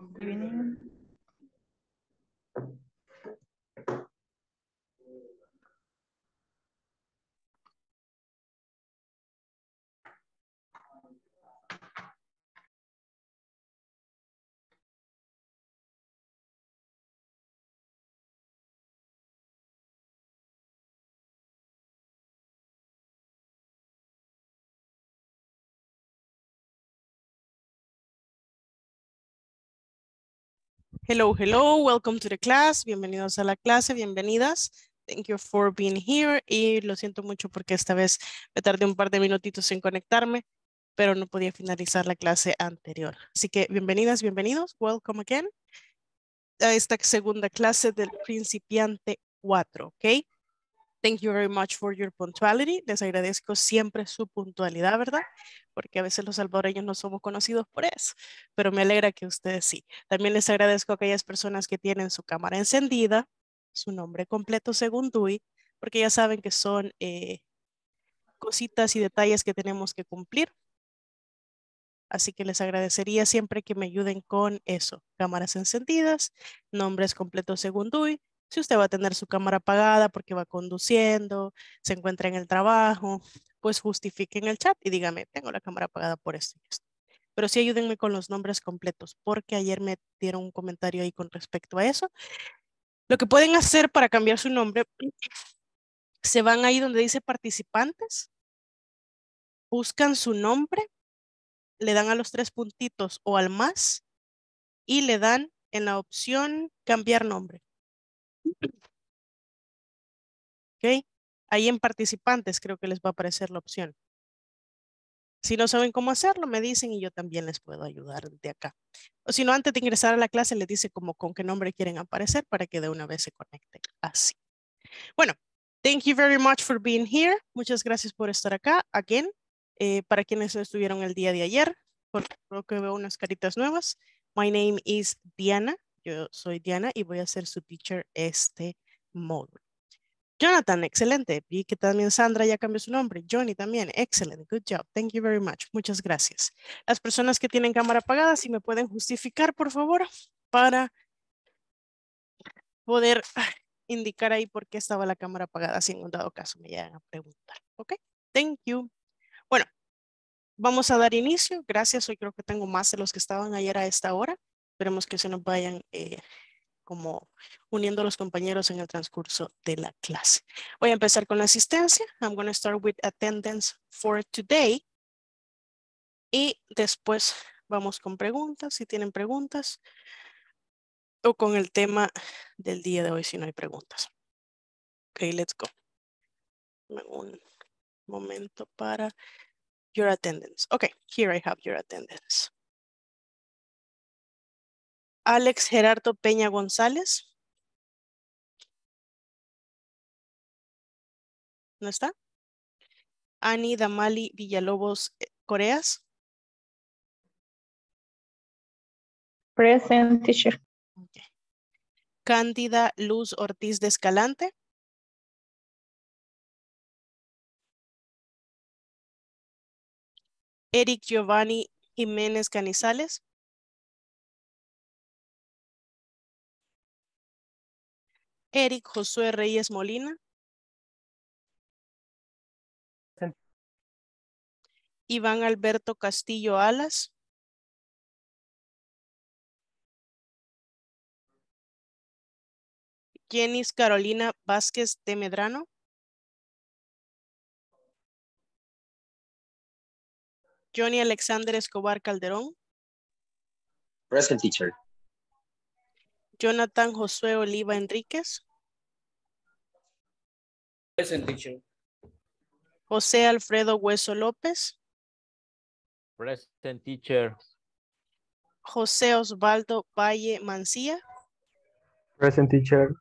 evening. Hello, hello, welcome to the class. Bienvenidos a la clase, bienvenidas. Thank you for being here. Y lo siento mucho porque esta vez me tardé un par de minutitos en conectarme, pero no podía finalizar la clase anterior. Así que bienvenidas, bienvenidos. Welcome again a esta segunda clase del principiante 4, ¿ok? Thank you very much for your punctuality. Les agradezco siempre su puntualidad, ¿verdad? Porque a veces los salvadoreños no somos conocidos por eso, pero me alegra que ustedes sí. También les agradezco a aquellas personas que tienen su cámara encendida, su nombre completo según DUI, porque ya saben que son eh, cositas y detalles que tenemos que cumplir. Así que les agradecería siempre que me ayuden con eso. Cámaras encendidas, nombres completos según DUI, si usted va a tener su cámara apagada porque va conduciendo, se encuentra en el trabajo, pues justifique en el chat y dígame, tengo la cámara apagada por esto y esto. Pero sí ayúdenme con los nombres completos porque ayer me dieron un comentario ahí con respecto a eso. Lo que pueden hacer para cambiar su nombre, se van ahí donde dice participantes, buscan su nombre, le dan a los tres puntitos o al más y le dan en la opción cambiar nombre. ¿Ok? Ahí en participantes creo que les va a aparecer la opción. Si no saben cómo hacerlo, me dicen y yo también les puedo ayudar de acá. O si no, antes de ingresar a la clase, les dice como con qué nombre quieren aparecer para que de una vez se conecten. Así. Bueno, thank you very much for being here. Muchas gracias por estar acá. Again, eh, para quienes estuvieron el día de ayer, creo que veo unas caritas nuevas. My name is Diana. Yo soy Diana y voy a ser su teacher este módulo. Jonathan, excelente. Vi que también Sandra ya cambió su nombre. Johnny también, excelente. Good job. Thank you very much. Muchas gracias. Las personas que tienen cámara apagada, si me pueden justificar, por favor, para poder ah, indicar ahí por qué estaba la cámara apagada, si en un dado caso me llegan a preguntar. Ok, thank you. Bueno, vamos a dar inicio. Gracias. Hoy creo que tengo más de los que estaban ayer a esta hora. Esperemos que se nos vayan eh, como uniendo a los compañeros en el transcurso de la clase. Voy a empezar con la asistencia. I'm going to start with attendance for today. Y después vamos con preguntas, si tienen preguntas. O con el tema del día de hoy, si no hay preguntas. Ok, let's go. Un momento para your attendance. Okay, here I have your attendance. Alex Gerardo Peña González. ¿No está? Ani Damali Villalobos eh, Coreas. Present teacher. Cándida Luz Ortiz de Escalante. Eric Giovanni Jiménez Canizales. Eric Josué Reyes Molina. Iván Alberto Castillo Alas. Jenis Carolina Vázquez de Medrano. Johnny Alexander Escobar Calderón. Present teacher. Jonathan Josué Oliva Enríquez. Present teacher. José Alfredo Hueso López. Present teacher. José Osvaldo Valle Mancía. Present teacher.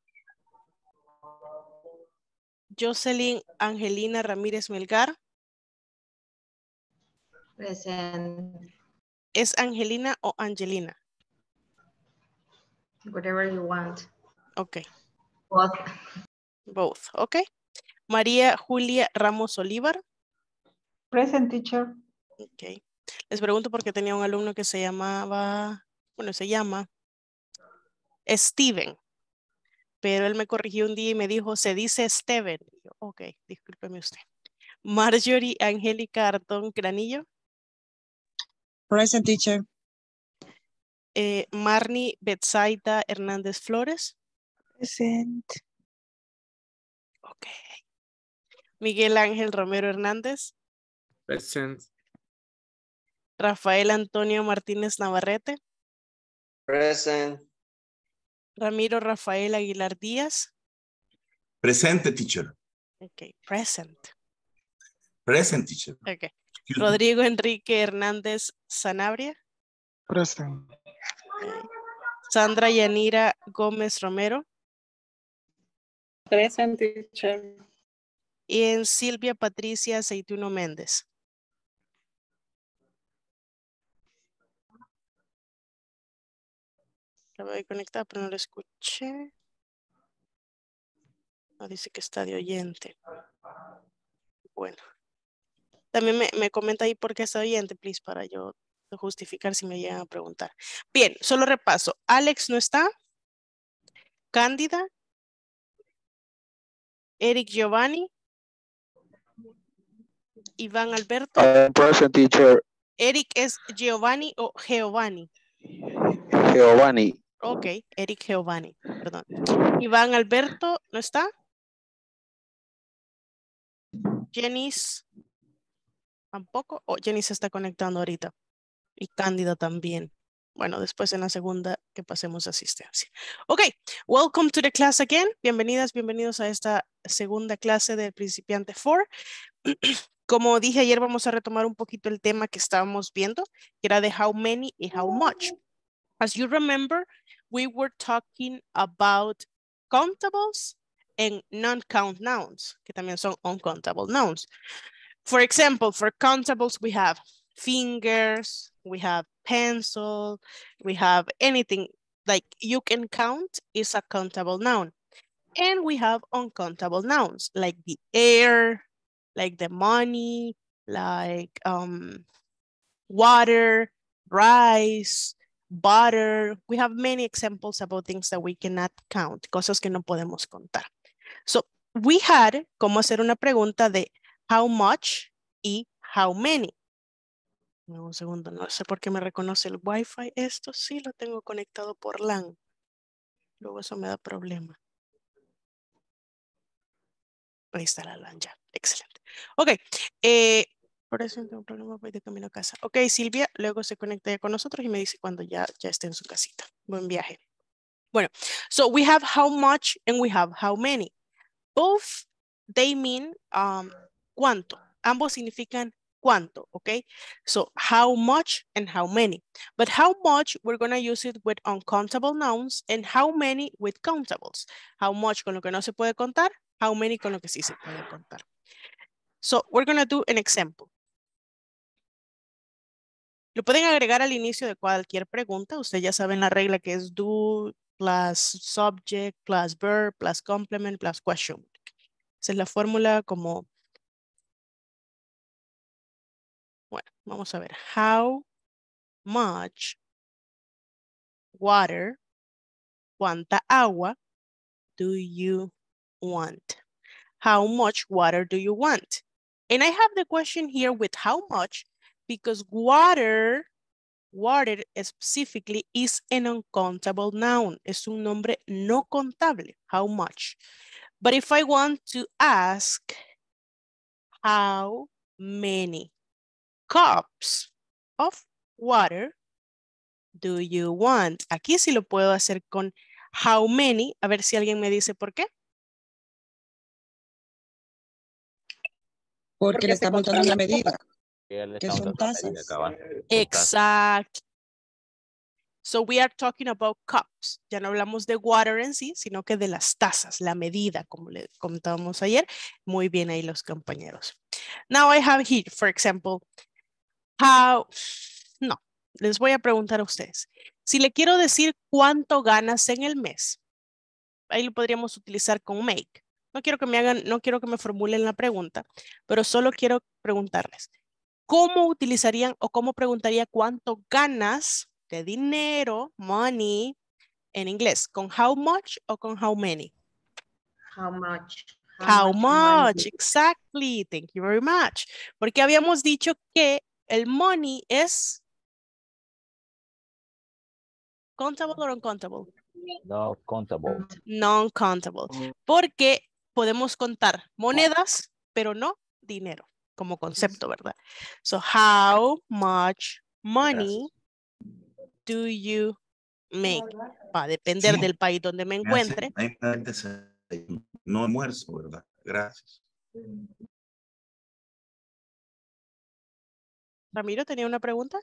Jocelyn Angelina Ramírez Melgar. Present. ¿Es Angelina o Angelina? Whatever you want. Ok. Both. Both. Ok. María Julia Ramos Olivar. Present teacher. Ok. Les pregunto porque tenía un alumno que se llamaba bueno, se llama Steven. Pero él me corrigió un día y me dijo, se dice Steven. Y yo, ok, discúlpeme usted. Marjorie Angélica Artón Granillo. Present teacher. Eh, Marnie Betsaida Hernández Flores. Present. Ok. Miguel Ángel Romero Hernández. Present. Rafael Antonio Martínez Navarrete. Present. Ramiro Rafael Aguilar Díaz. Presente, teacher. Ok, present. Present, teacher. Ok. Excuse me. Rodrigo Enrique Hernández Sanabria. Present. Sandra Yanira Gómez Romero. Present teacher. Y en Silvia Patricia Aceituno Méndez. La voy a conectar, pero no la escuché. No, dice que está de oyente. Bueno. También me, me comenta ahí por qué está de oyente, please, para yo justificar si me llegan a preguntar. Bien, solo repaso. Alex no está. Cándida. Eric Giovanni. Iván Alberto. I am present teacher. Eric es Giovanni o Giovanni. Giovanni. Ok, Eric Giovanni, perdón. Iván Alberto, ¿no está? Jenis, tampoco. O Jenny se está conectando ahorita. Y Cándida también. Bueno, después en la segunda que pasemos asistencia. Ok, welcome to the class again. Bienvenidas, bienvenidos a esta segunda clase del principiante 4. Como dije ayer, vamos a retomar un poquito el tema que estábamos viendo, que era de how many y how much. As you remember, we were talking about countables and non-count nouns, que también son uncountable nouns. For example, for countables, we have fingers, we have pencil, we have anything like you can count is a countable noun. And we have uncountable nouns like the air, like the money, like um, water, rice, butter. We have many examples about things that we cannot count, cosas que no podemos contar. So we had cómo hacer una pregunta de how much y how many. Un segundo, no sé por qué me reconoce el Wi-Fi. Esto sí lo tengo conectado por LAN. Luego eso me da problema. Ahí está la LAN ya. Excelente. Ok. Eh, por eso no tengo problema, voy de camino a casa. Ok, Silvia, luego se conecta ya con nosotros y me dice cuando ya, ya esté en su casita. Buen viaje. Bueno, so we have how much and we have how many. Both, they mean um, cuánto. Ambos significan cuánto, okay? So how much and how many. But how much, we're to use it with uncountable nouns and how many with countables. How much con lo que no se puede contar, how many con lo que sí se puede contar. So we're going to do an example. Lo pueden agregar al inicio de cualquier pregunta. Ustedes ya saben la regla que es do plus subject plus verb plus complement plus question. Esa es la fórmula como... Bueno, vamos a ver. How much water, cuánta agua do you want? How much water do you want? And I have the question here with how much because water, water specifically is an uncountable noun. Es un nombre no contable. How much? But if I want to ask how many cups of water do you want? Aquí sí lo puedo hacer con how many. A ver si alguien me dice por qué. Porque le estamos dando una medida. Que le ¿Qué estamos son dando la medida, tazas? cabal. Son tazas. Exacto. So we are talking about cups. Ya no hablamos de water en sí, sino que de las tazas, la medida, como le comentábamos ayer. Muy bien ahí los compañeros. Now I have here, for example, how, no, les voy a preguntar a ustedes. Si le quiero decir cuánto ganas en el mes, ahí lo podríamos utilizar con make. No quiero que me hagan, no quiero que me formulen la pregunta, pero solo quiero preguntarles. ¿Cómo utilizarían o cómo preguntaría cuánto ganas, de dinero, money, en inglés, ¿con how much o con how many? How much? How much, exactly, thank you very much. Porque habíamos dicho que el money es countable or uncountable? No countable. Non-countable. Porque podemos contar monedas, pero no dinero como concepto, ¿verdad? So, how much money do you make? Va a depender Sí. del país donde me encuentre. No almuerzo, ¿verdad? Gracias. Ramiro, ¿tenía una pregunta?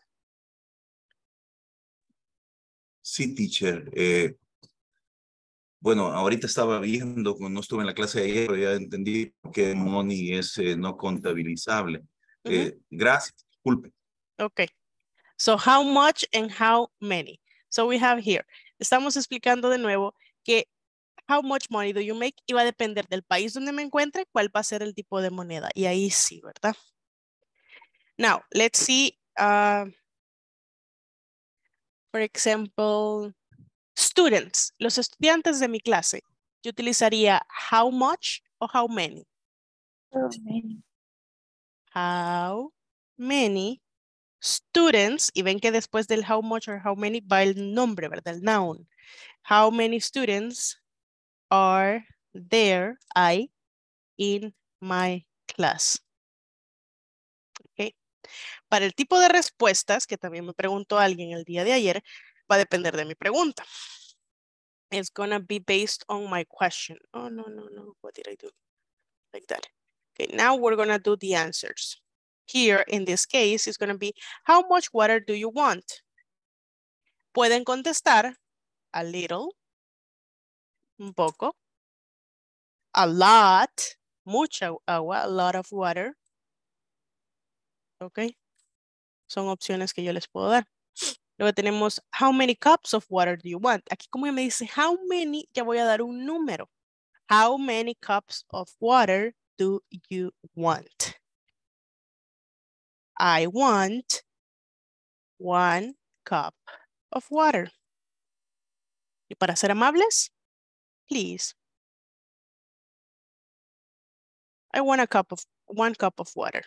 Sí, teacher. eh, bueno, ahorita estaba viendo, no estuve en la clase de ayer, pero ya entendí que money es eh, no contabilizable. Eh, gracias, disculpe. Okay. So how much and how many? So we have here. Estamos explicando de nuevo que how much money do you make y va a depender del país donde me encuentre cuál va a ser el tipo de moneda. Y ahí sí, ¿verdad? Now, let's see. uh, for example, students, los estudiantes de mi clase. Yo utilizaría how much o how many. How many students, y ven que después del how much or how many va el nombre, ¿verdad? El noun. How many students are there, I, in my class? Ok. Para el tipo de respuestas, que también me preguntó alguien el día de ayer, va a depender de mi pregunta. It's gonna be based on my question. Oh, no, no, no. What did I do? Like that. Okay, now we're gonna do the answers. Here, in this case, it's gonna be, how much water do you want? Pueden contestar a little, un poco, a lot, mucha agua, a lot of water. Ok. Son opciones que yo les puedo dar. Luego tenemos, how many cups of water do you want? Aquí como me dice how many, ya voy a dar un número. How many cups of water do you want? I want one cup of water. Y para ser amables, please. I want a cup of, one cup of water.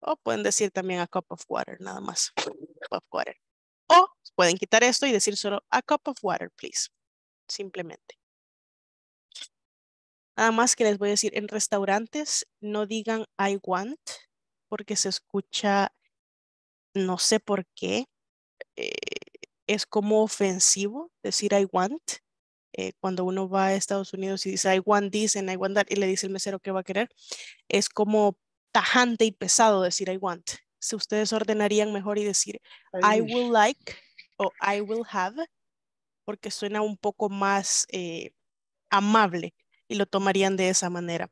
O pueden decir también a cup of water, nada más. Cup of water. O pueden quitar esto y decir solo a cup of water, please. Simplemente. Nada más que les voy a decir, en restaurantes no digan I want, porque se escucha, no sé por qué, eh, es como ofensivo decir I want. eh, cuando uno va a Estados Unidos y dice I want this and I want that y le dice el mesero que va a querer, es como tajante y pesado decir I want. Si ustedes ordenarían mejor y decir I will like o I will have, porque suena un poco más eh, amable y lo tomarían de esa manera.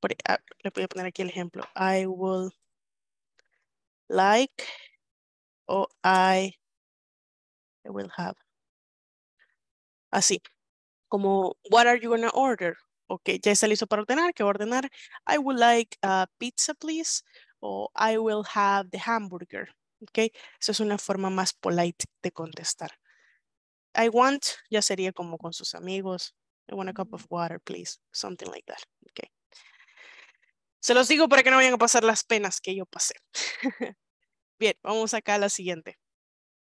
Por- ah, le voy a poner aquí el ejemplo. I will like o I will have. Así, como, what are you gonna order? Ok, ya está listo para ordenar, ¿qué va a ordenar? I would like a pizza, please, o I will have the hamburger. Ok, eso es una forma más polite de contestar. I want, ya sería como con sus amigos. I want a cup of water, please. Something like that. Ok. Se los digo para que no vayan a pasar las penas que yo pasé. Bien, vamos acá a la siguiente.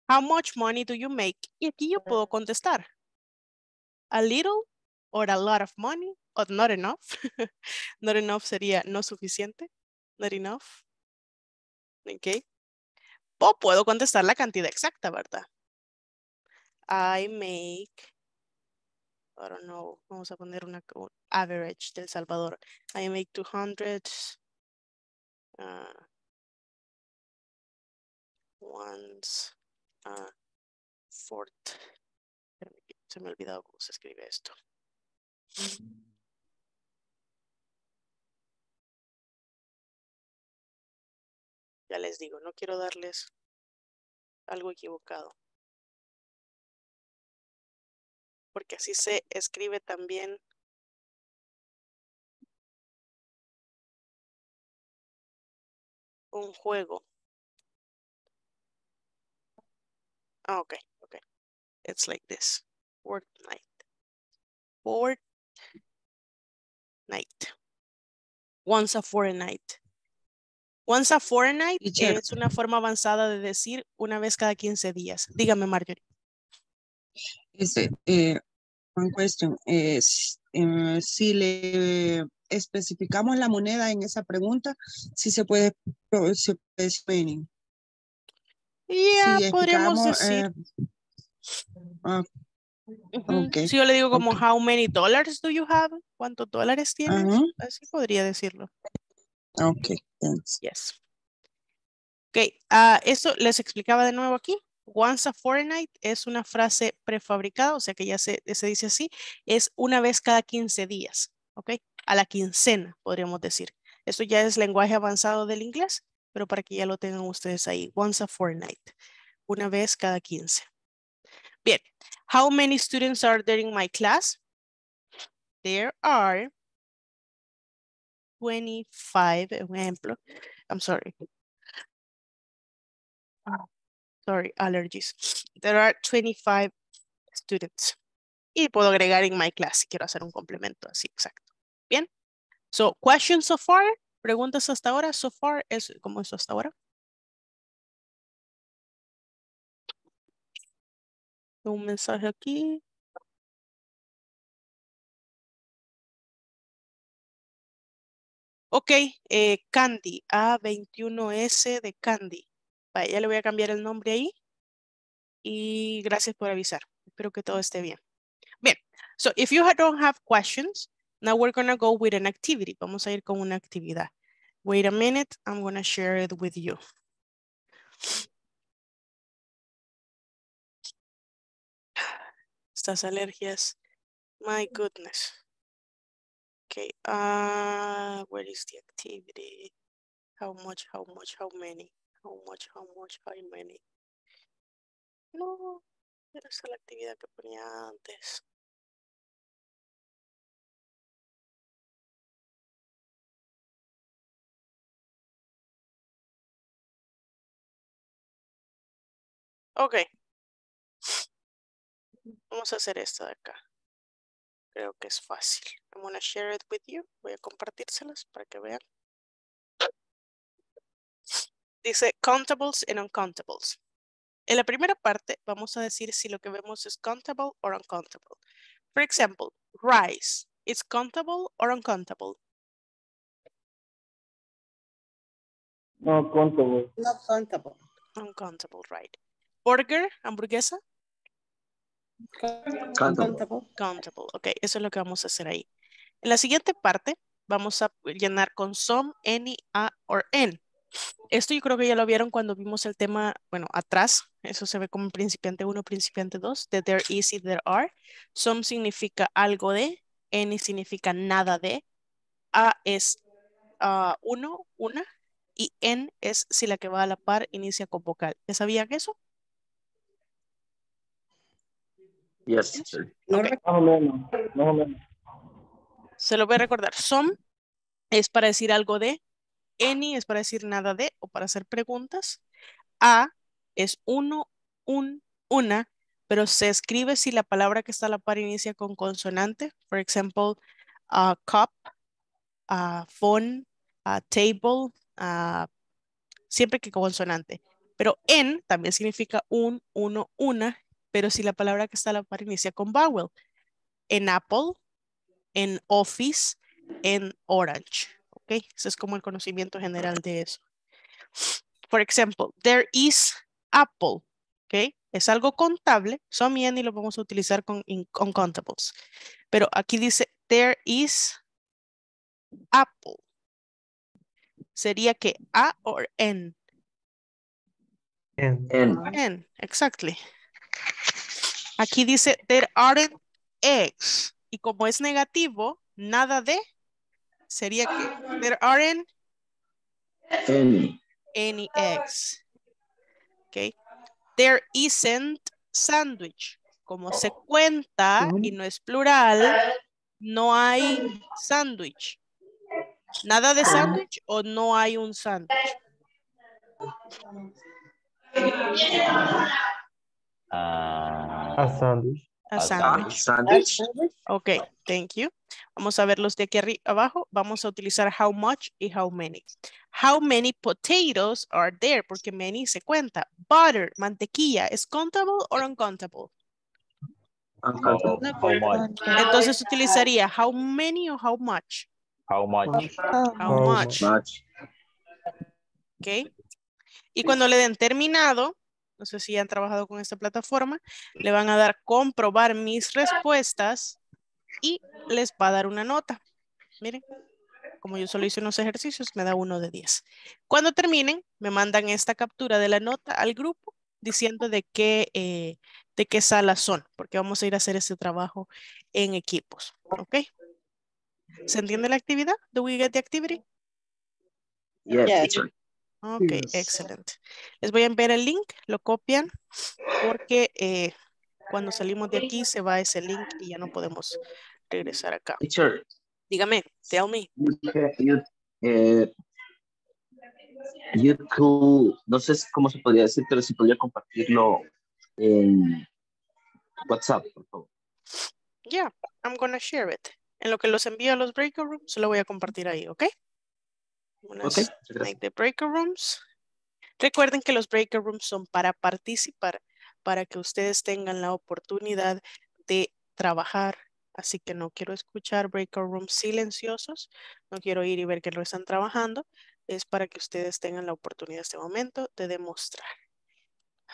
How much money do you make? Y aquí yo puedo contestar. A little or a lot of money or not enough. not enough sería no suficiente. Not enough. Ok. O puedo contestar la cantidad exacta, ¿verdad? I make, I don't know, vamos a poner una co- average del Salvador. I make 200 uh, once a fourth. Se me ha olvidado cómo se escribe esto. Ya les digo, no quiero darles algo equivocado. Porque así se escribe también un juego. Ah, okay, okay. It's like this. Fortnight. Fortnight. Once a fortnight. Once a fortnight Teacher. es una forma avanzada de decir una vez cada 15 días. Dígame, Marjorie. Este, eh, one question, es, eh, si le especificamos la moneda en esa pregunta, si se puede, se puede spending. Ya, Si podríamos decir. eh, ah, Si yo le digo como, how many dollars do you have? ¿Cuántos dólares tienes? ajá, Así podría decirlo. Ok, thanks. Yes. Ok, ah, esto les explicaba de nuevo aquí. Once a fortnight es una frase prefabricada, o sea que ya se, se dice así, es una vez cada 15 días, ¿ok? A la quincena, podríamos decir. Esto ya es lenguaje avanzado del inglés, pero para que ya lo tengan ustedes ahí. Once a fortnight, una vez cada 15. Bien, how many students are there in my class? There are 25, ejemplo. I'm sorry. sorry, allergies. There are 25 students. Y puedo agregar in my class si quiero hacer un complemento así, exacto. Bien. So, questions so far? Preguntas hasta ahora. So far es como eso hasta ahora. Un mensaje aquí. Ok, eh, Candy, A21S de Candy. Ya le voy a cambiar el nombre ahí. Y gracias por avisar. Espero que todo esté bien. Bien, so if you don't have questions, now we're gonna go with an activity. Vamos a ir con una actividad. Wait a minute, I'm gonna share it with you. Estas alergias, my goodness. Okay, uh, where is the activity? How much, how much, how many? How much, how much, how many? No, esa la actividad que ponía antes. Ok. Vamos a hacer esta de acá. Creo que es fácil. I'm gonna share it with you. Voy a compartírselas para que vean. Dice countables and uncountables. En la primera parte vamos a decir si lo que vemos es countable or uncountable. For example, rice. It's countable or uncountable? No countable. Not countable. Uncountable, right. Burger, hamburguesa, Countable. countable. Ok, eso es lo que vamos a hacer ahí. En la siguiente parte vamos a llenar con some, any, a or en. Esto yo creo que ya lo vieron cuando vimos el tema, bueno, atrás. Eso se ve como principiante 1, principiante 2, de there is y there are. Some significa algo de, any significa nada de, a es ah, uno, una, y en es si la que va a la par inicia con vocal. ¿Ya sabían eso? Yes. No Ok. rec- Más o menos. Más o menos. Se lo voy a recordar. Some es para decir algo de, any es para decir nada de o para hacer preguntas. A es uno, un, una, pero se escribe si la palabra que está a la par inicia con consonante. For example, a cup, a phone, a table, a siempre que con consonante. Pero en también significa un, uno, una, pero si la palabra que está a la par inicia con vowel. En apple, en office, en orange. ¿Ok? Ese es como el conocimiento general de eso. For example, there is apple. ¿Ok? Es algo contable. Some y lo vamos a utilizar con in- uncountables. Pero aquí dice there is apple. Sería que a o en. And En, exactly. Aquí dice there aren't eggs. Y como es negativo, nada de, sería que there aren't any. any eggs. Okay. There isn't sandwich. Como se cuenta y no es plural, no hay sándwich. Nada de sándwich o no hay un sándwich. Uh, A sandwich. A A sandwich. Sandwich. Ok, thank you. Vamos a ver los de aquí arri- abajo. Vamos a utilizar how much y how many. How many potatoes are there? Porque many se cuenta. Butter, mantequilla, ¿es countable or uncountable? Uncountable. how, how much? Entonces utilizaría how many o how much. How much? How How much. Much. ¿ok? Y cuando le den terminado, no sé si han trabajado con esta plataforma, le van a dar comprobar mis respuestas y les va a dar una nota. Miren, como yo solo hice unos ejercicios, me da uno de 10. Cuando terminen, me mandan esta captura de la nota al grupo diciendo de qué, eh, de qué salas son, porque vamos a ir a hacer este trabajo en equipos, ¿ok? ¿Se entiende la actividad? ¿Do we get the activity? Yes, Yes. Ok, Yes. excelente. Les voy a enviar el link, lo copian, porque eh, cuando salimos de aquí se va ese link y ya no podemos regresar acá. Teacher, Dígame, tell me. you, eh, you could, no sé cómo se podría decir, pero si podría compartirlo en WhatsApp, por favor. Yeah, I'm gonna share it. En lo que los envío a los breakout rooms, se lo voy a compartir ahí, ¿ok? Unas- Ok, muchas gracias. make the breakout rooms. Recuerden que los breakout rooms son para participar, para que ustedes tengan la oportunidad de trabajar. Así que no quiero escuchar breakout rooms silenciosos, no quiero ir y ver que lo están trabajando. Es para que ustedes tengan la oportunidad en este momento de demostrar.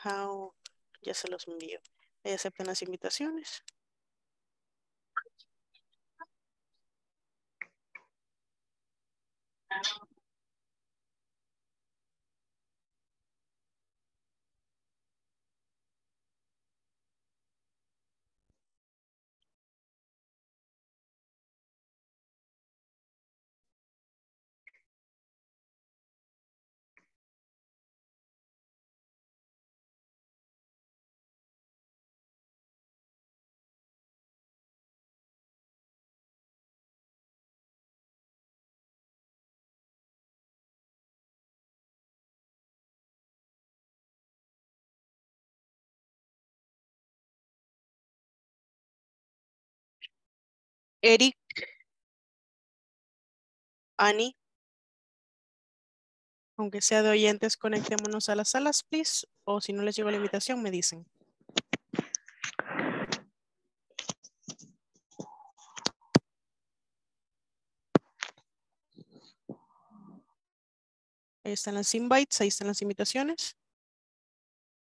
How, ya se los envío. Ahí acepten las invitaciones. Eric, Ani, aunque sea de oyentes, conectémonos a las salas, please. O si no les llegó la invitación, me dicen. Ahí están las invites, ahí están las invitaciones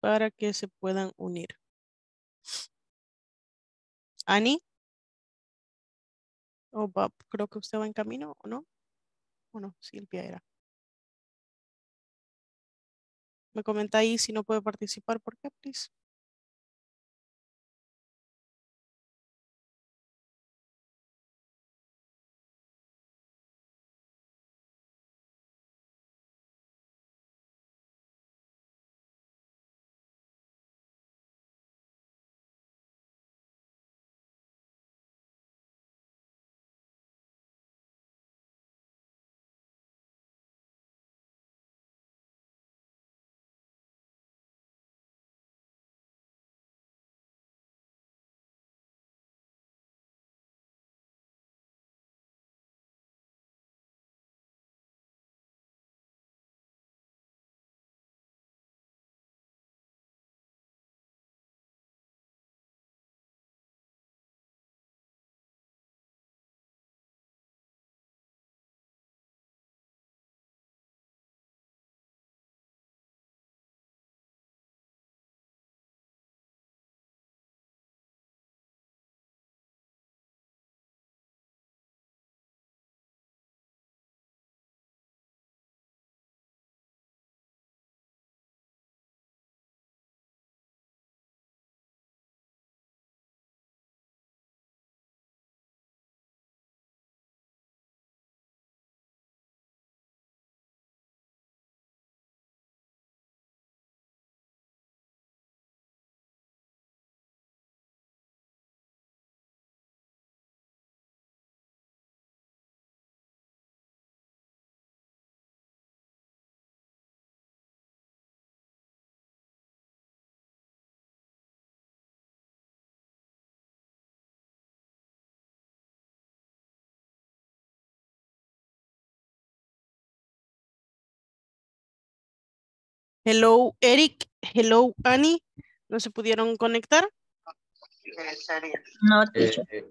para que se puedan unir. Ani. Creo que usted va en camino, ¿o no? ¿O no? Silvia era. Me comenta ahí si no puede participar, ¿por qué, please? Hello, Eric. Hello, Annie. ¿No se pudieron conectar? No, Eh, teacher. eh,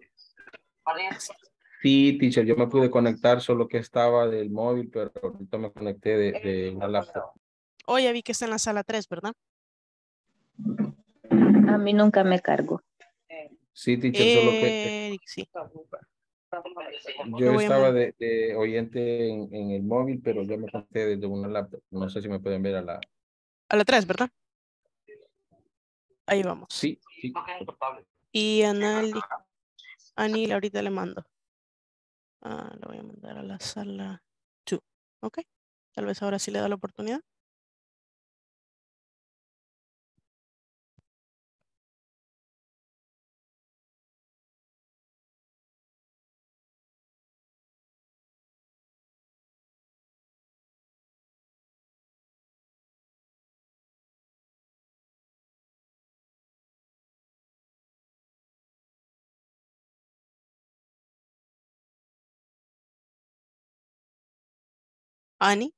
sí, teacher, yo me pude conectar, solo que estaba del móvil, pero ahorita me conecté de, de una laptop. Oh, ya vi que está en la sala 3, ¿verdad? A mí nunca me cargo. Sí, teacher, solo que Eric, sí. yo estaba de oyente en, en el móvil, pero yo me conecté desde una laptop. No sé si me pueden ver a la... A la 3, ¿verdad? Ahí vamos. Sí, sí. Y Anali, Anil, ahorita le mando. Ah, le voy a mandar a la sala 2. Ok. Tal vez ahora sí le da la oportunidad. Ani.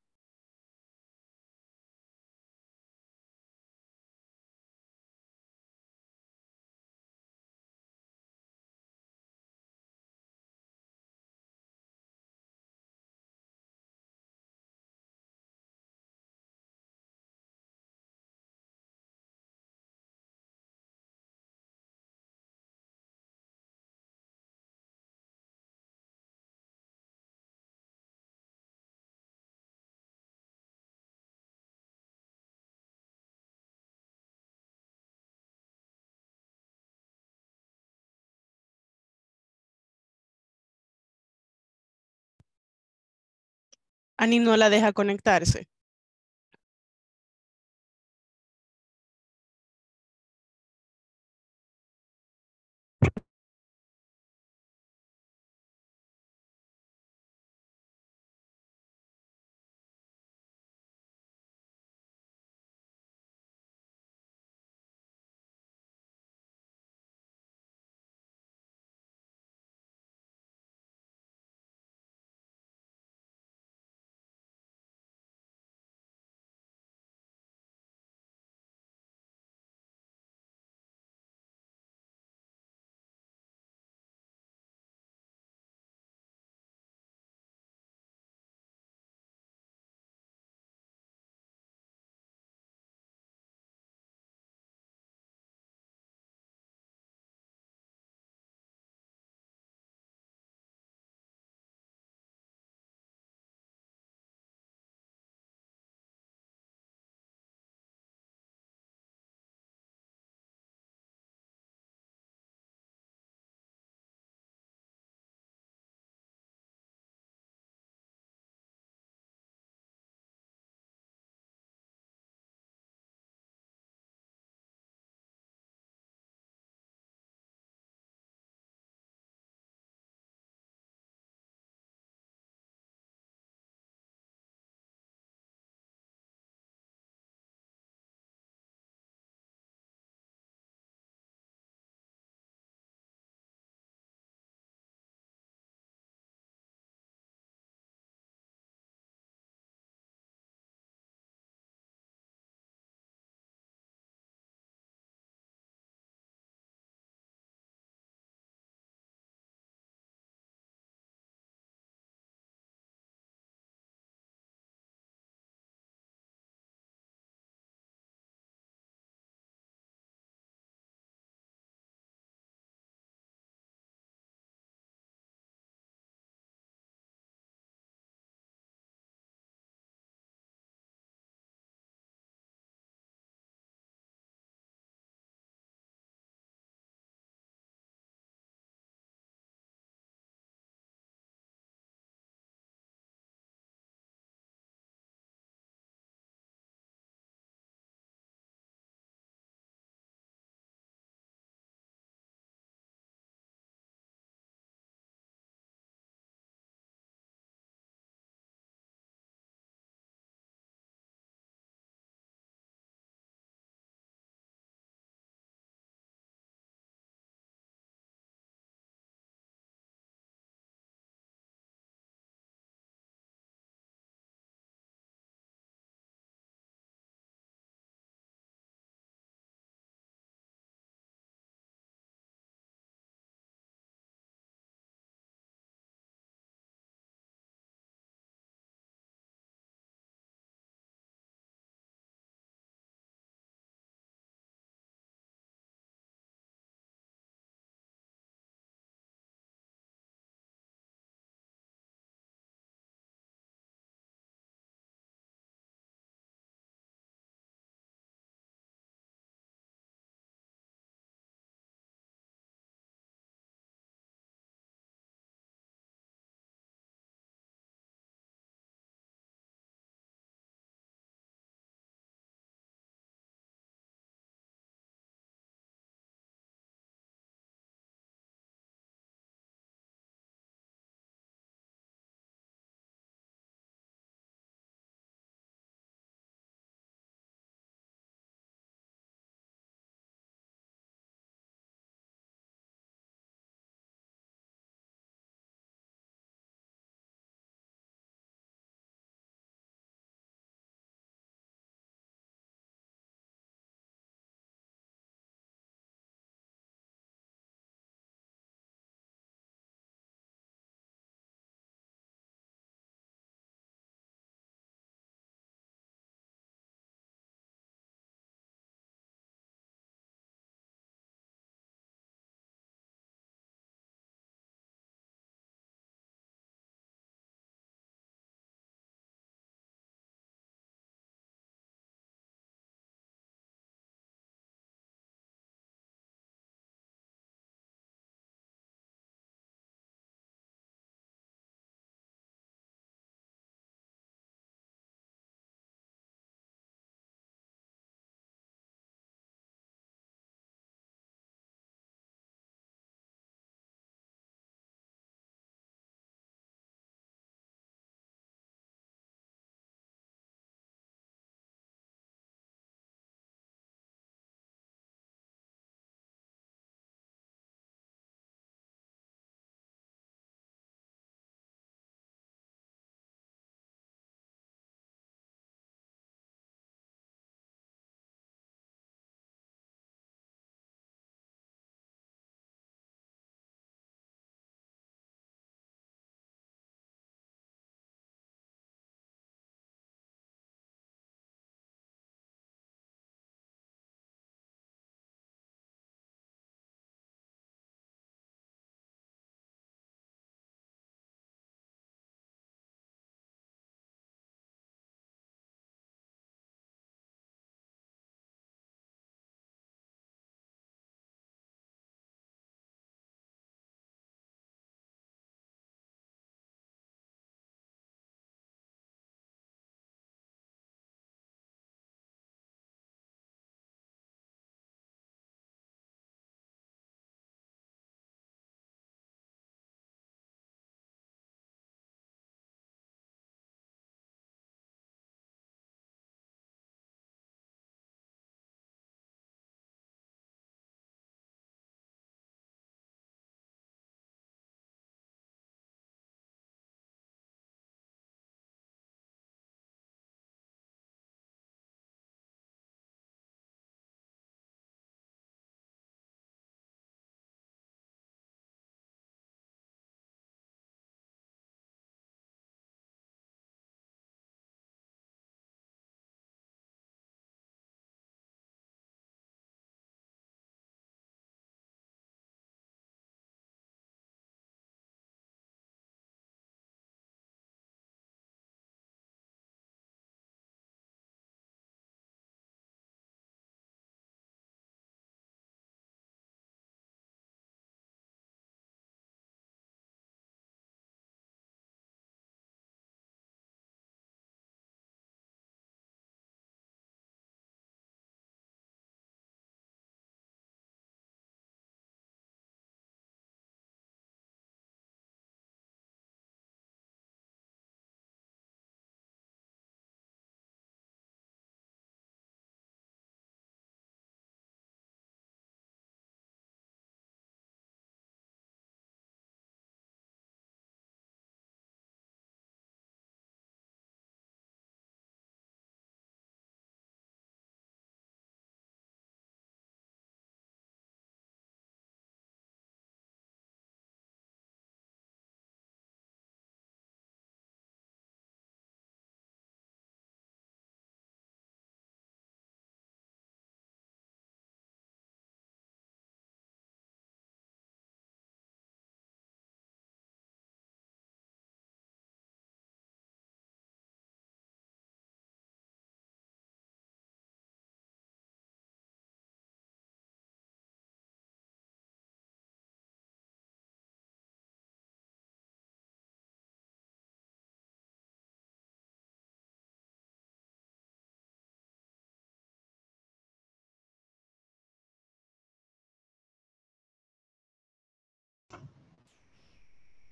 Ani no la deja conectarse.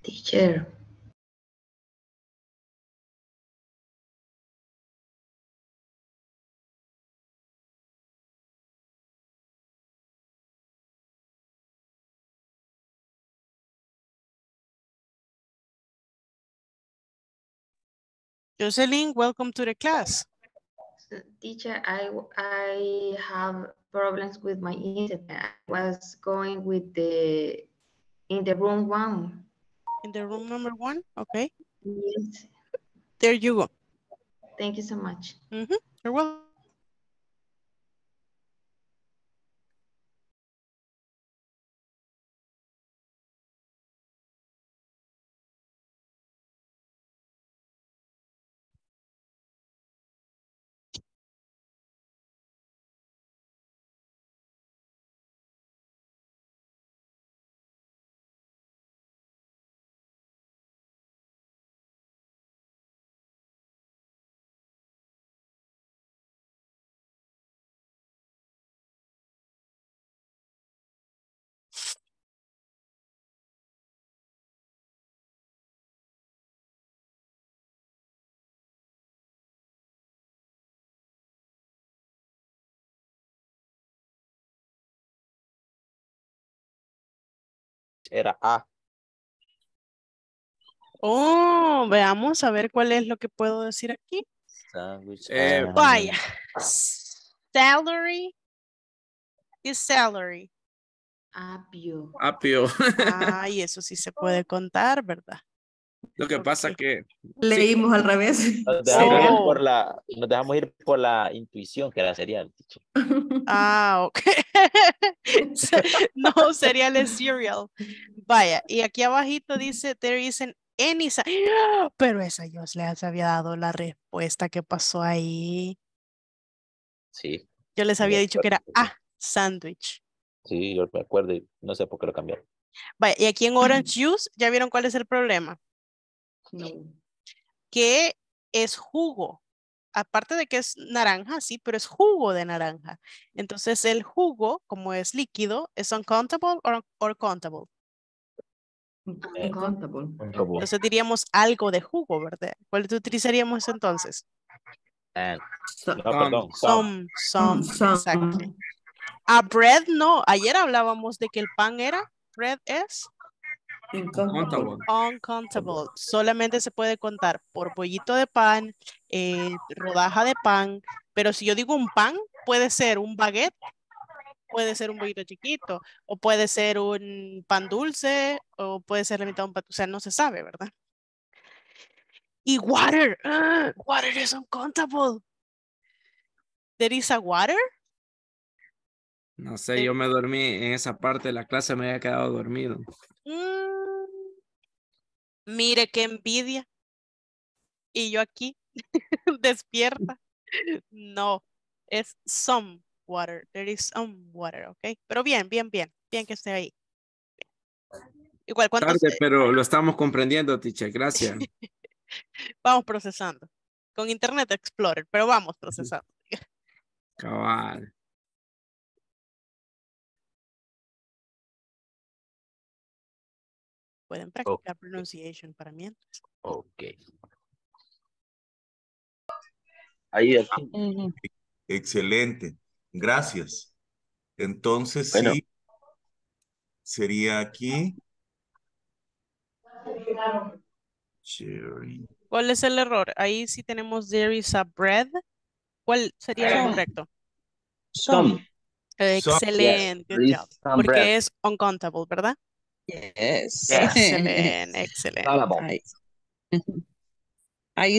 Teacher. Jocelyn, welcome to the class. So, teacher, I have problems with my internet. I was going with the, in the room one. In the room number one, okay. Yes, There you go. thank you so much. Mm-hmm. You're welcome. Era A. Oh, veamos a ver cuál es lo que puedo decir aquí. Sandwich. Eh, ah, Vaya. Salary is salary. Apio. apio. Ay, eso sí se puede contar, ¿verdad? Lo que pasa que Leímos al revés. Nos dejamos, ir por la, nos dejamos ir por la intuición que era serial. teacher. Ah, ok. no, cereal es cereal. Vaya, y aquí abajito dice, there isn't any Pero esa yo les había dado la respuesta que pasó ahí. Sí, Yo les había dicho que era a sandwich. sí, yo me acuerdo y no sé por qué lo cambiaron. Vaya, y aquí en orange juice, ¿ya vieron cuál es el problema? No. Que es jugo. Aparte de que es naranja, sí, pero es jugo de naranja. Entonces el jugo, como es líquido, es uncountable or, or countable. Eh, Uncountable. Entonces diríamos algo de jugo, ¿verdad? ¿Cuál utilizaríamos entonces? So- no, perdón. some. Some, some, some. exactly. A bread no. Ayer hablábamos de que el pan era, bread es Uncountable. uncountable. Solamente se puede contar por pollito de pan, eh, rodaja de pan, pero si yo digo un pan, puede ser un baguette, puede ser un pollito chiquito, o puede ser un pan dulce, o puede ser la mitad de un pan, o sea, no se sabe, ¿verdad? Y water, ¡ah! water is uncountable. There is a water. No sé, yo me dormí en esa parte de la clase, me había quedado dormido. Mm, Mire qué envidia. Y yo aquí, despierta. No, es some water. There is some water, ¿ok? Pero bien, bien, bien. Bien que esté ahí. Igual, ¿cuántos Tarde, pero lo estamos comprendiendo, teacher. Gracias. vamos procesando? Con Internet Explorer, pero vamos procesando. Cabal. Pueden practicar pronunciation para mientras. Ok. Ahí, aquí. Ujú. Excelente. Gracias. Entonces, Bueno. sí, sería aquí. Cherry. ¿Cuál es el error? Ahí sí tenemos there is a bread. ¿Cuál sería el Some. correcto? Some. Excelente, some Porque bread. es uncountable, ¿verdad? Yes. Excelente, excelente. Salable. Ahí. Ujú. Ahí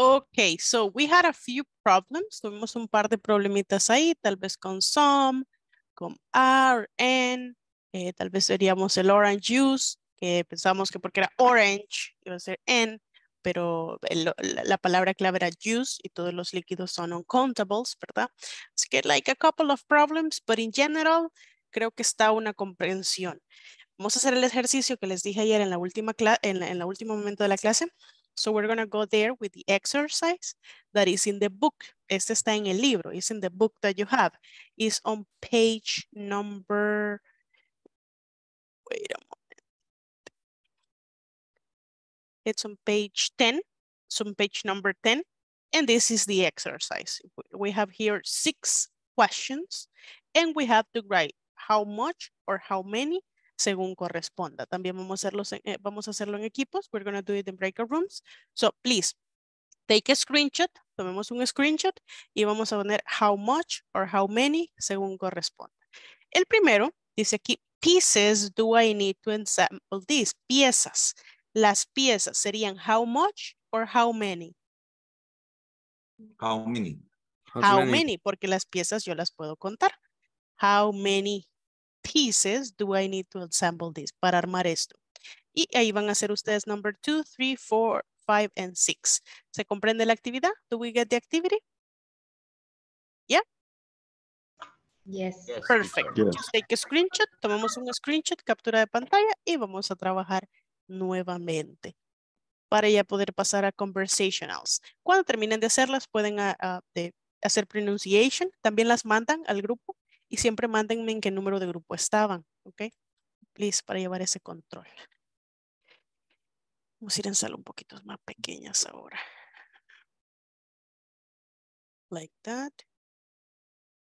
Okay, so we had a few problems. Tuvimos un par de problemitas ahí, tal vez con some, con R, N, eh, tal vez veríamos el orange juice, que pensamos que porque era orange iba a ser N, pero el- la, la palabra clave era juice y todos los líquidos son uncountables, ¿verdad? Así que like a couple of problems, but in general creo que está una comprensión. Vamos a hacer el ejercicio que les dije ayer en la última en, la- en el último momento de la clase. So we're going to go there with the exercise that is in the book. Este está en el libro. It's in the book that you have. It's on page number. Wait a moment. It's on page 10. It's on page number 10. And this is the exercise. We have here six questions and we have to write how much or how many según corresponda. También vamos a hacerlo en, eh, vamos a hacerlo en equipos. We're going to do it in breakout rooms. So please take a screenshot. Tomemos un screenshot y vamos a poner how much or how many según corresponda. El primero dice aquí, pieces do I need to ensample these? Piezas. Las piezas serían how much or how many? How many? How many? Porque las piezas yo las puedo contar. How many pieces do I need to assemble this para armar esto? Y ahí van a ser ustedes number two, three, four, five, and six. ¿Se comprende la actividad? Do we get the activity? Yes. Yes, Perfect. Just take a screenshot, tomamos un screenshot, captura de pantalla y vamos a trabajar nuevamente para ya poder pasar a conversationals. Cuando terminen de hacerlas, pueden ah, ah, de hacer pronunciation. También las mandan al grupo y siempre mándenme en qué número de grupo estaban, ¿ok? Please, para llevar ese control. Vamos a ir en sala un poquito más pequeñas ahora. Like that.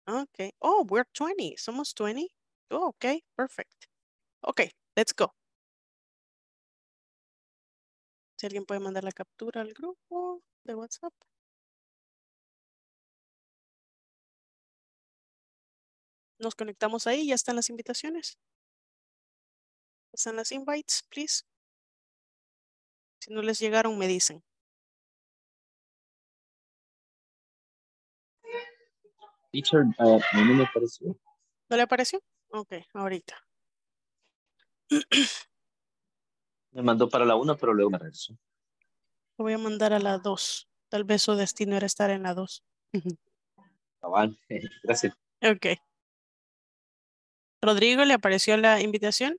Okay. Oh, we're 20. Somos 20. Oh, okay. Perfect. Okay, let's go. Si alguien puede mandar la captura al grupo de WhatsApp. Nos conectamos ahí, ya están las invitaciones. Están las invites, please. Si no les llegaron, me dicen. Teacher, mí no me pareció. ¿No le apareció? Ok, ahorita. Me mandó para la una, pero luego me regresó. Lo voy a mandar a la 2. Tal vez su destino era estar en la 2. Cabal. Gracias. Ok. Rodrigo, ¿le apareció la invitación?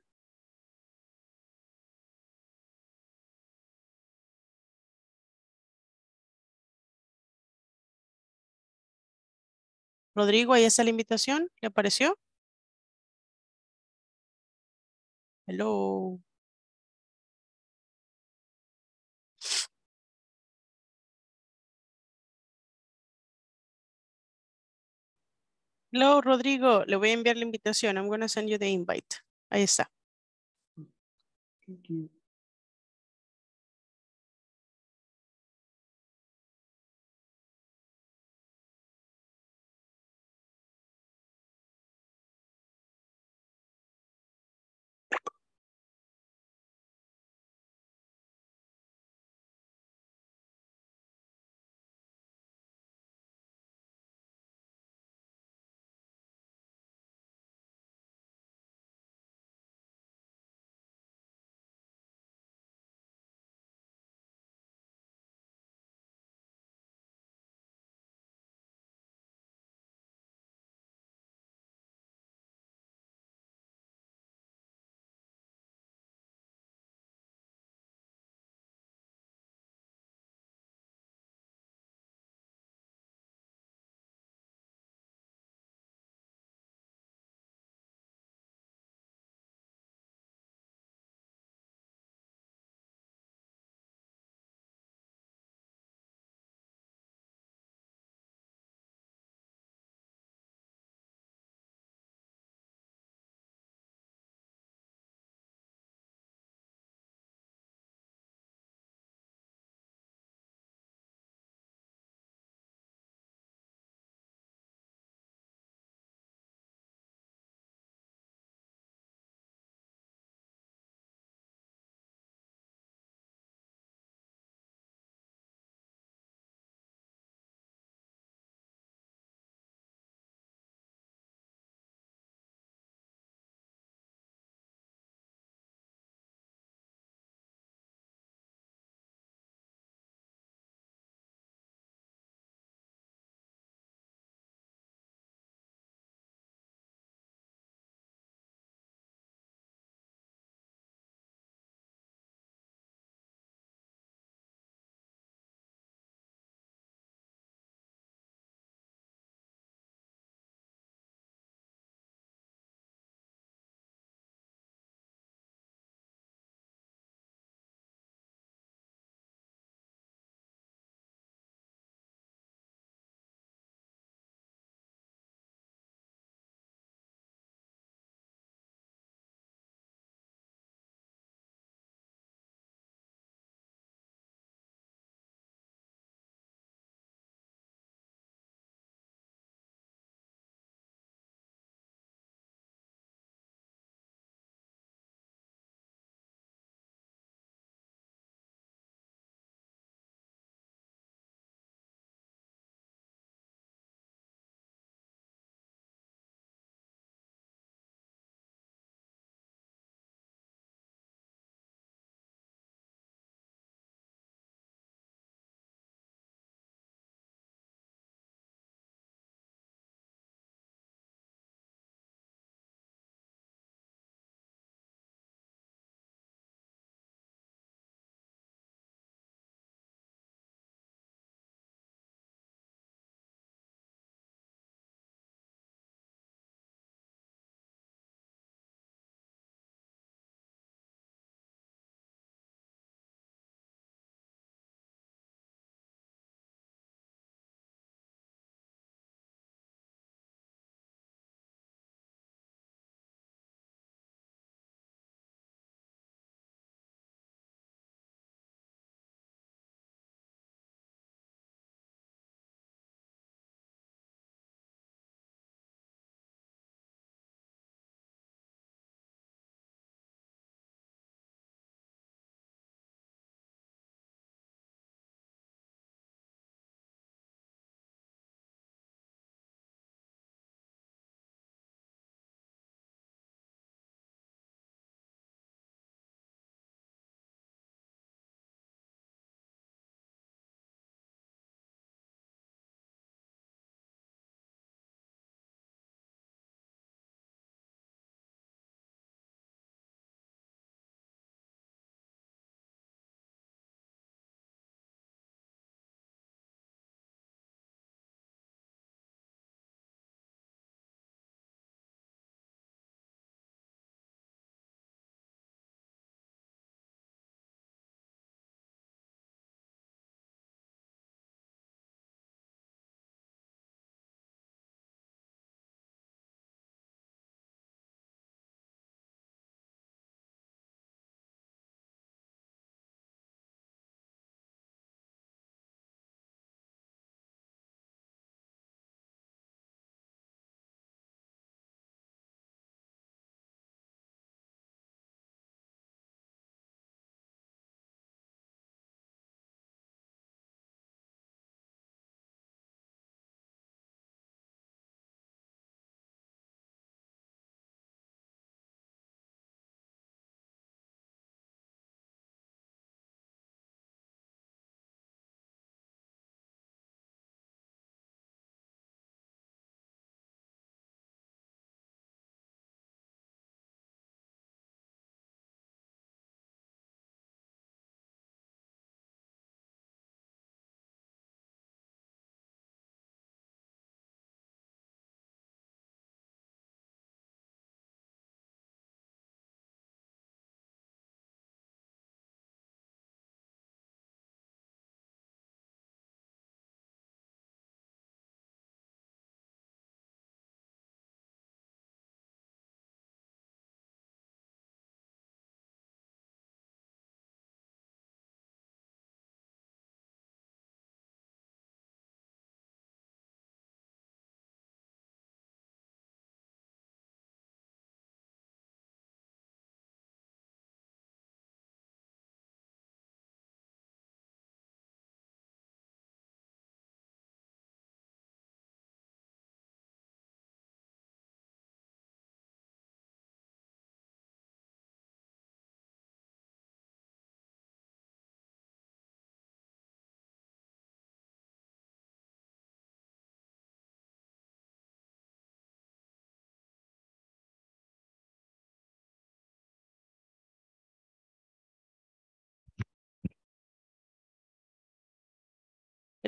Rodrigo, ahí está la invitación. ¿Le apareció? Hello. Hello, Rodrigo. Le voy a enviar la invitación. I'm going to send you the invite. Ahí está.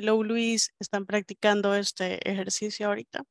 Hello Luis, ¿están practicando este ejercicio ahorita?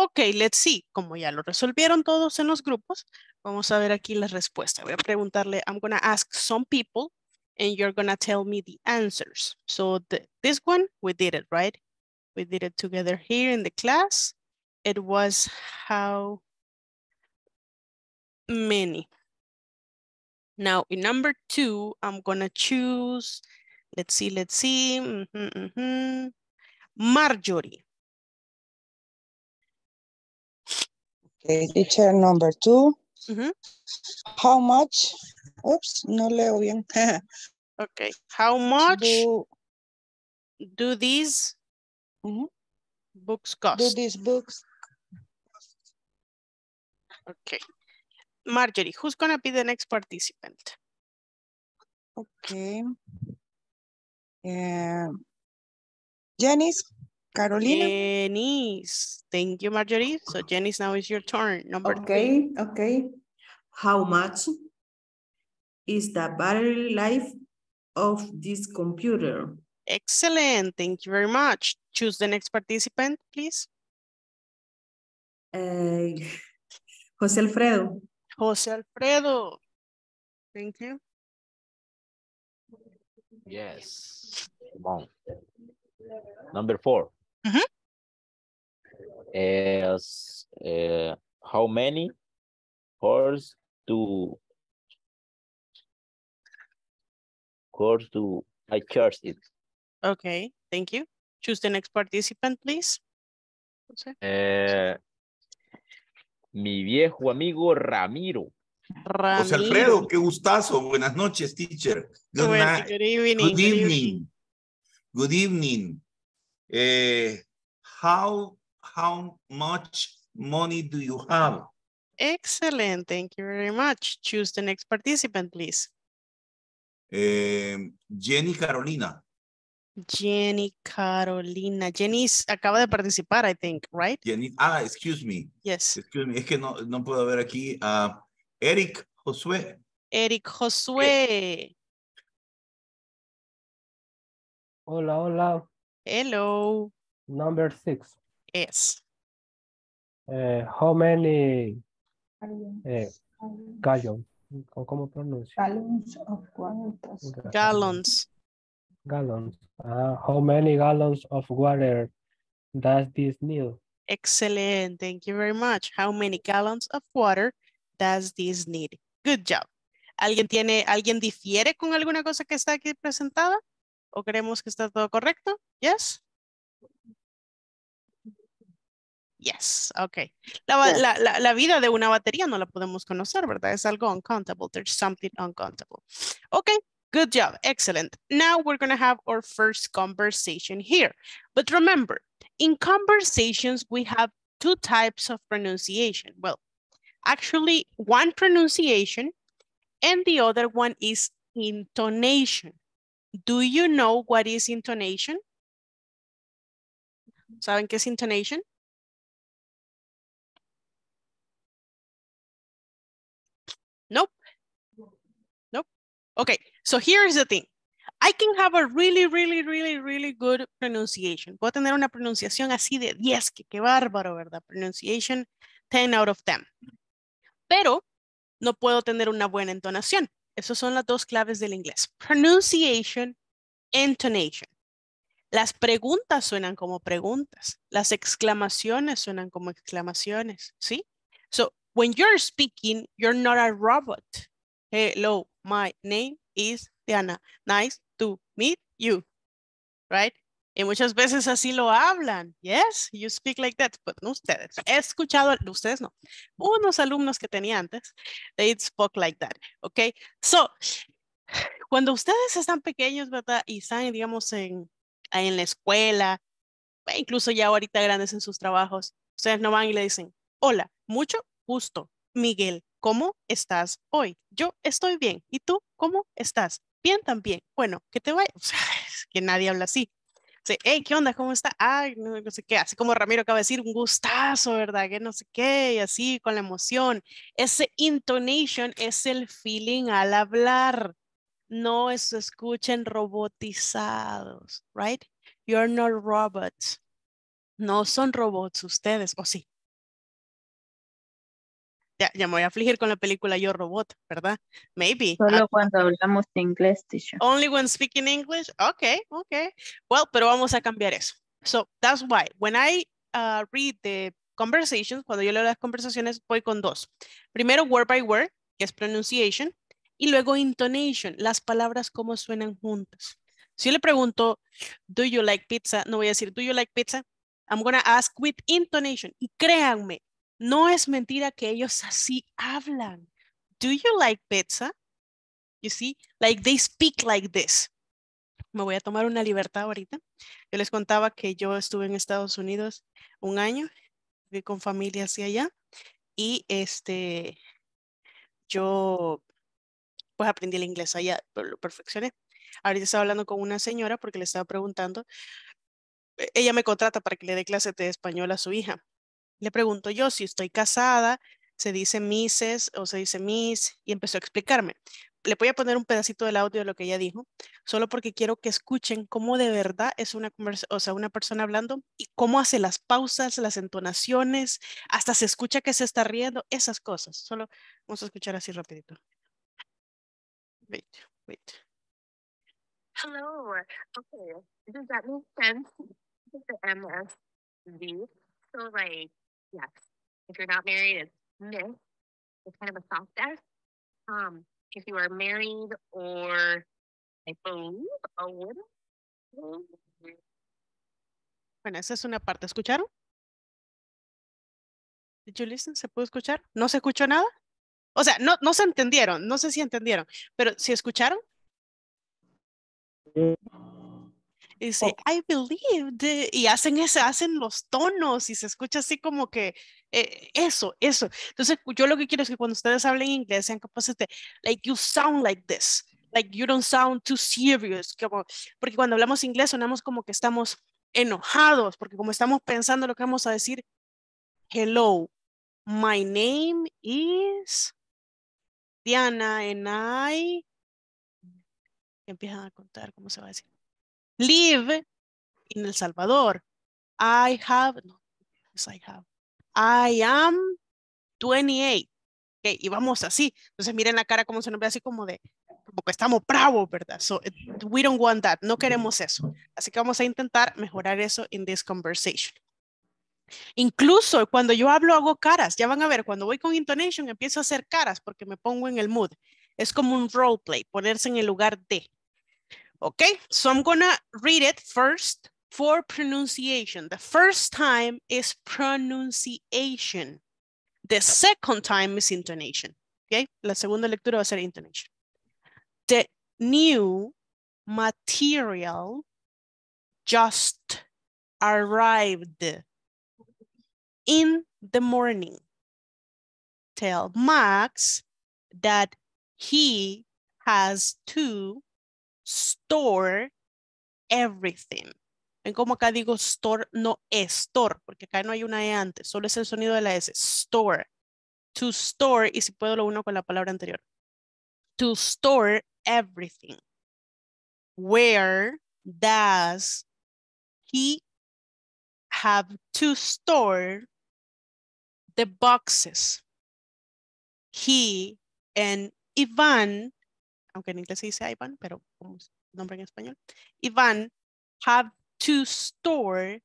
Ok, let's see. Como ya lo resolvieron todos en los grupos, vamos a ver aquí la respuesta. Voy a preguntarle, I'm going to ask some people and you're going to tell me the answers. So the, this one, we did it, right? We did it together here in the class. It was how many. Now in number two, I'm going to choose, let's see, let's see. mhm, mhm. Marjorie. Okay, teacher number two. Mhm. How much? Oops, no leo bien. Okay, how much do, do these Mhm. books cost? do these books? Okay. Marjorie, who's gonna be the next participant? Okay. Um, Janice, Carolina. Janice. Thank you, Marjorie. So Janice, now is your turn. Number three. Okay, okay. How much is the battery life of this computer? Excellent. Thank you very much. Choose the next participant, please. Eh, José Alfredo. Jose Alfredo. Thank you. Yes. Come on. Number four. Mhm. Is uh, how many cores do cores do I charge it? Okay, thank you. Choose the next participant, please. Eh, mi viejo amigo Ramiro. José Ramiro. Alfredo, qué gustazo. Buenas noches, teacher. Good, Well, good evening. Good good evening. Good evening. Eh, how, how much money do you have? Excellent. Thank you very much. Choose the next participant, please. Eh, Jenny Carolina. Jenny Carolina. Jenny acaba de participar, I think, right? Jenny, ah, excuse me. Yes. Excuse me. Es que no, no puedo ver aquí a Eric Josué. Eric Josué. Hola, hola. Hello. Number six. Yes. Eh, how many eh, gallons? ¿Cómo, cómo pronuncio? Gallons of water. Gallons. Gallons. Ah, how many gallons of water does this need? Excellent. Thank you very much. How many gallons of water does this need? Good job. ¿Alguien tiene, alguien difiere con alguna cosa que está aquí presentada? ¿O creemos que está todo correcto? Yes. Yes, okay. La, Yes. la, la, la vida de una batería no la podemos conocer, ¿verdad? Es algo uncountable. There's something uncountable. Okay, good job. Excellent. Now we're going to have our first conversation here. But remember, in conversations, we have two types of pronunciation. Well, actually one pronunciation and the other one is intonation. Do you know what is intonation? ¿Saben qué es intonation? Nope. Nope. Okay, so here's the thing. I can have a really, really, really, really good pronunciation. Puedo tener una pronunciación así de 10, que qué bárbaro, ¿verdad? Pronunciation 10 out of 10. Pero no puedo tener una buena entonación. Esas son las dos claves del inglés. Pronunciation, intonation. Las preguntas suenan como preguntas. Las exclamaciones suenan como exclamaciones, ¿sí? So, when you're speaking, you're not a robot. Hello, my name is Diana. Nice to meet you. Right? Y muchas veces así lo hablan. Yes, you speak like that, but no ustedes. He escuchado, ustedes no, unos alumnos que tenía antes, they spoke like that. Okay? So, cuando ustedes están pequeños, ¿verdad? Y están, digamos, en, en la escuela, incluso ya ahorita grandes en sus trabajos, ustedes no van y le dicen, hola, mucho gusto, Miguel, ¿cómo estás hoy? Yo estoy bien. ¿Y tú cómo estás? Bien también. Bueno, que te vaya. O que nadie habla así. Hey, ¿qué onda? ¿Cómo está? Ay, no, sé qué. Así como Ramiro acaba de decir, un gustazo, ¿verdad? Que no sé qué, y así con la emoción. Ese intonation es el feeling al hablar. No es escuchen robotizados, right? You're not robots. No son robots ustedes, ¿o sí? Ya, ya me voy a afligir con la película Yo Robot, ¿verdad? Maybe. Solo Ah, cuando hablamos de inglés, teacher. Only when speaking English? Okay, okay. Well, pero vamos a cambiar eso. So that's why when I uh, read the conversations, cuando yo leo las conversaciones, voy con dos. Primero word by word, que es pronunciation, y luego intonation, las palabras cómo suenan juntas. Si yo le pregunto, do you like pizza? No voy a decir, do you like pizza? I'm gonna ask with intonation. Y créanme, no es mentira que ellos así hablan. Do you like pizza? You see, like they speak like this. Me voy a tomar una libertad ahorita. Yo les contaba que yo estuve en Estados Unidos un año, viví con familia hacia allá y este, yo pues aprendí el inglés allá, lo perfeccioné. Ahorita estaba hablando con una señora porque le estaba preguntando, e- ella me contrata para que le dé clases de español a su hija. Le pregunto yo si estoy casada, se dice Mrs. o se dice Miss y empezó a explicarme. Le voy a poner un pedacito del audio de lo que ella dijo, solo porque quiero que escuchen cómo de verdad es una o una persona hablando y cómo hace las pausas, las entonaciones, hasta se escucha que se está riendo, esas cosas. Solo vamos a escuchar así rapidito. Wait, wait. Hello. Okay. Does yes, if you're not married, it's Miss. It's kind of a soft S. Um, if you are married or I believe a widow. Bueno, esa es una parte. ¿Escucharon? Did you listen? ¿Se pudo escuchar? ¿No se escuchó nada? O sea, no, no se entendieron, no sé si entendieron, pero si escucharon? Y dice, I believe, the-", y hacen ese, hacen los tonos y se escucha así como que eh, eso, eso. Entonces, yo lo que quiero es que cuando ustedes hablen inglés sean capaces de, like, you sound like this, like, you don't sound too serious, como, porque cuando hablamos inglés sonamos como que estamos enojados, porque como estamos pensando lo que vamos a decir, hello, my name is Diana and I, empiezan a contar cómo se va a decir live in El Salvador. I have, no, yes, I have. I am 28. Okay, y vamos así. Entonces miren la cara como se nos ve así como de, como que estamos bravos, ¿verdad? So it- we don't want that. No queremos eso. Así que vamos a intentar mejorar eso in this conversation. Incluso cuando yo hablo hago caras. Ya van a ver, cuando voy con intonation empiezo a hacer caras porque me pongo en el mood. Es como un role play, ponerse en el lugar de. Okay, so I'm gonna read it first for pronunciation. The first time is pronunciation. The second time is intonation. Okay, la segunda lectura va a ser intonation. The new material just arrived in the morning. Tell Max that he has to store everything. Ven como acá digo store, no store, porque acá no hay una E antes, solo es el sonido de la S. Store. To store, y si puedo lo uno con la palabra anterior. To store everything. Where does he have to store the boxes? He and Ivan, aunque en inglés se dice Ivan, pero nombre en español, Ivan have to store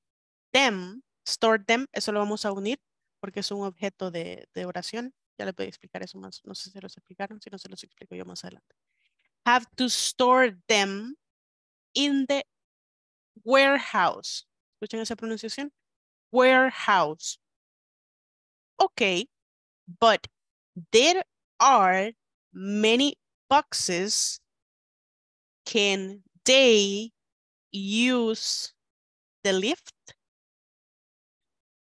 them, store them, eso lo vamos a unir porque es un objeto de, oración. Ya les voy a explicar eso más, no sé si se los explicaron, si no se los explico yo más adelante. Have to store them in the warehouse. ¿Escuchan esa pronunciación? Warehouse. Okay, but there are many boxes. Can they use the lift?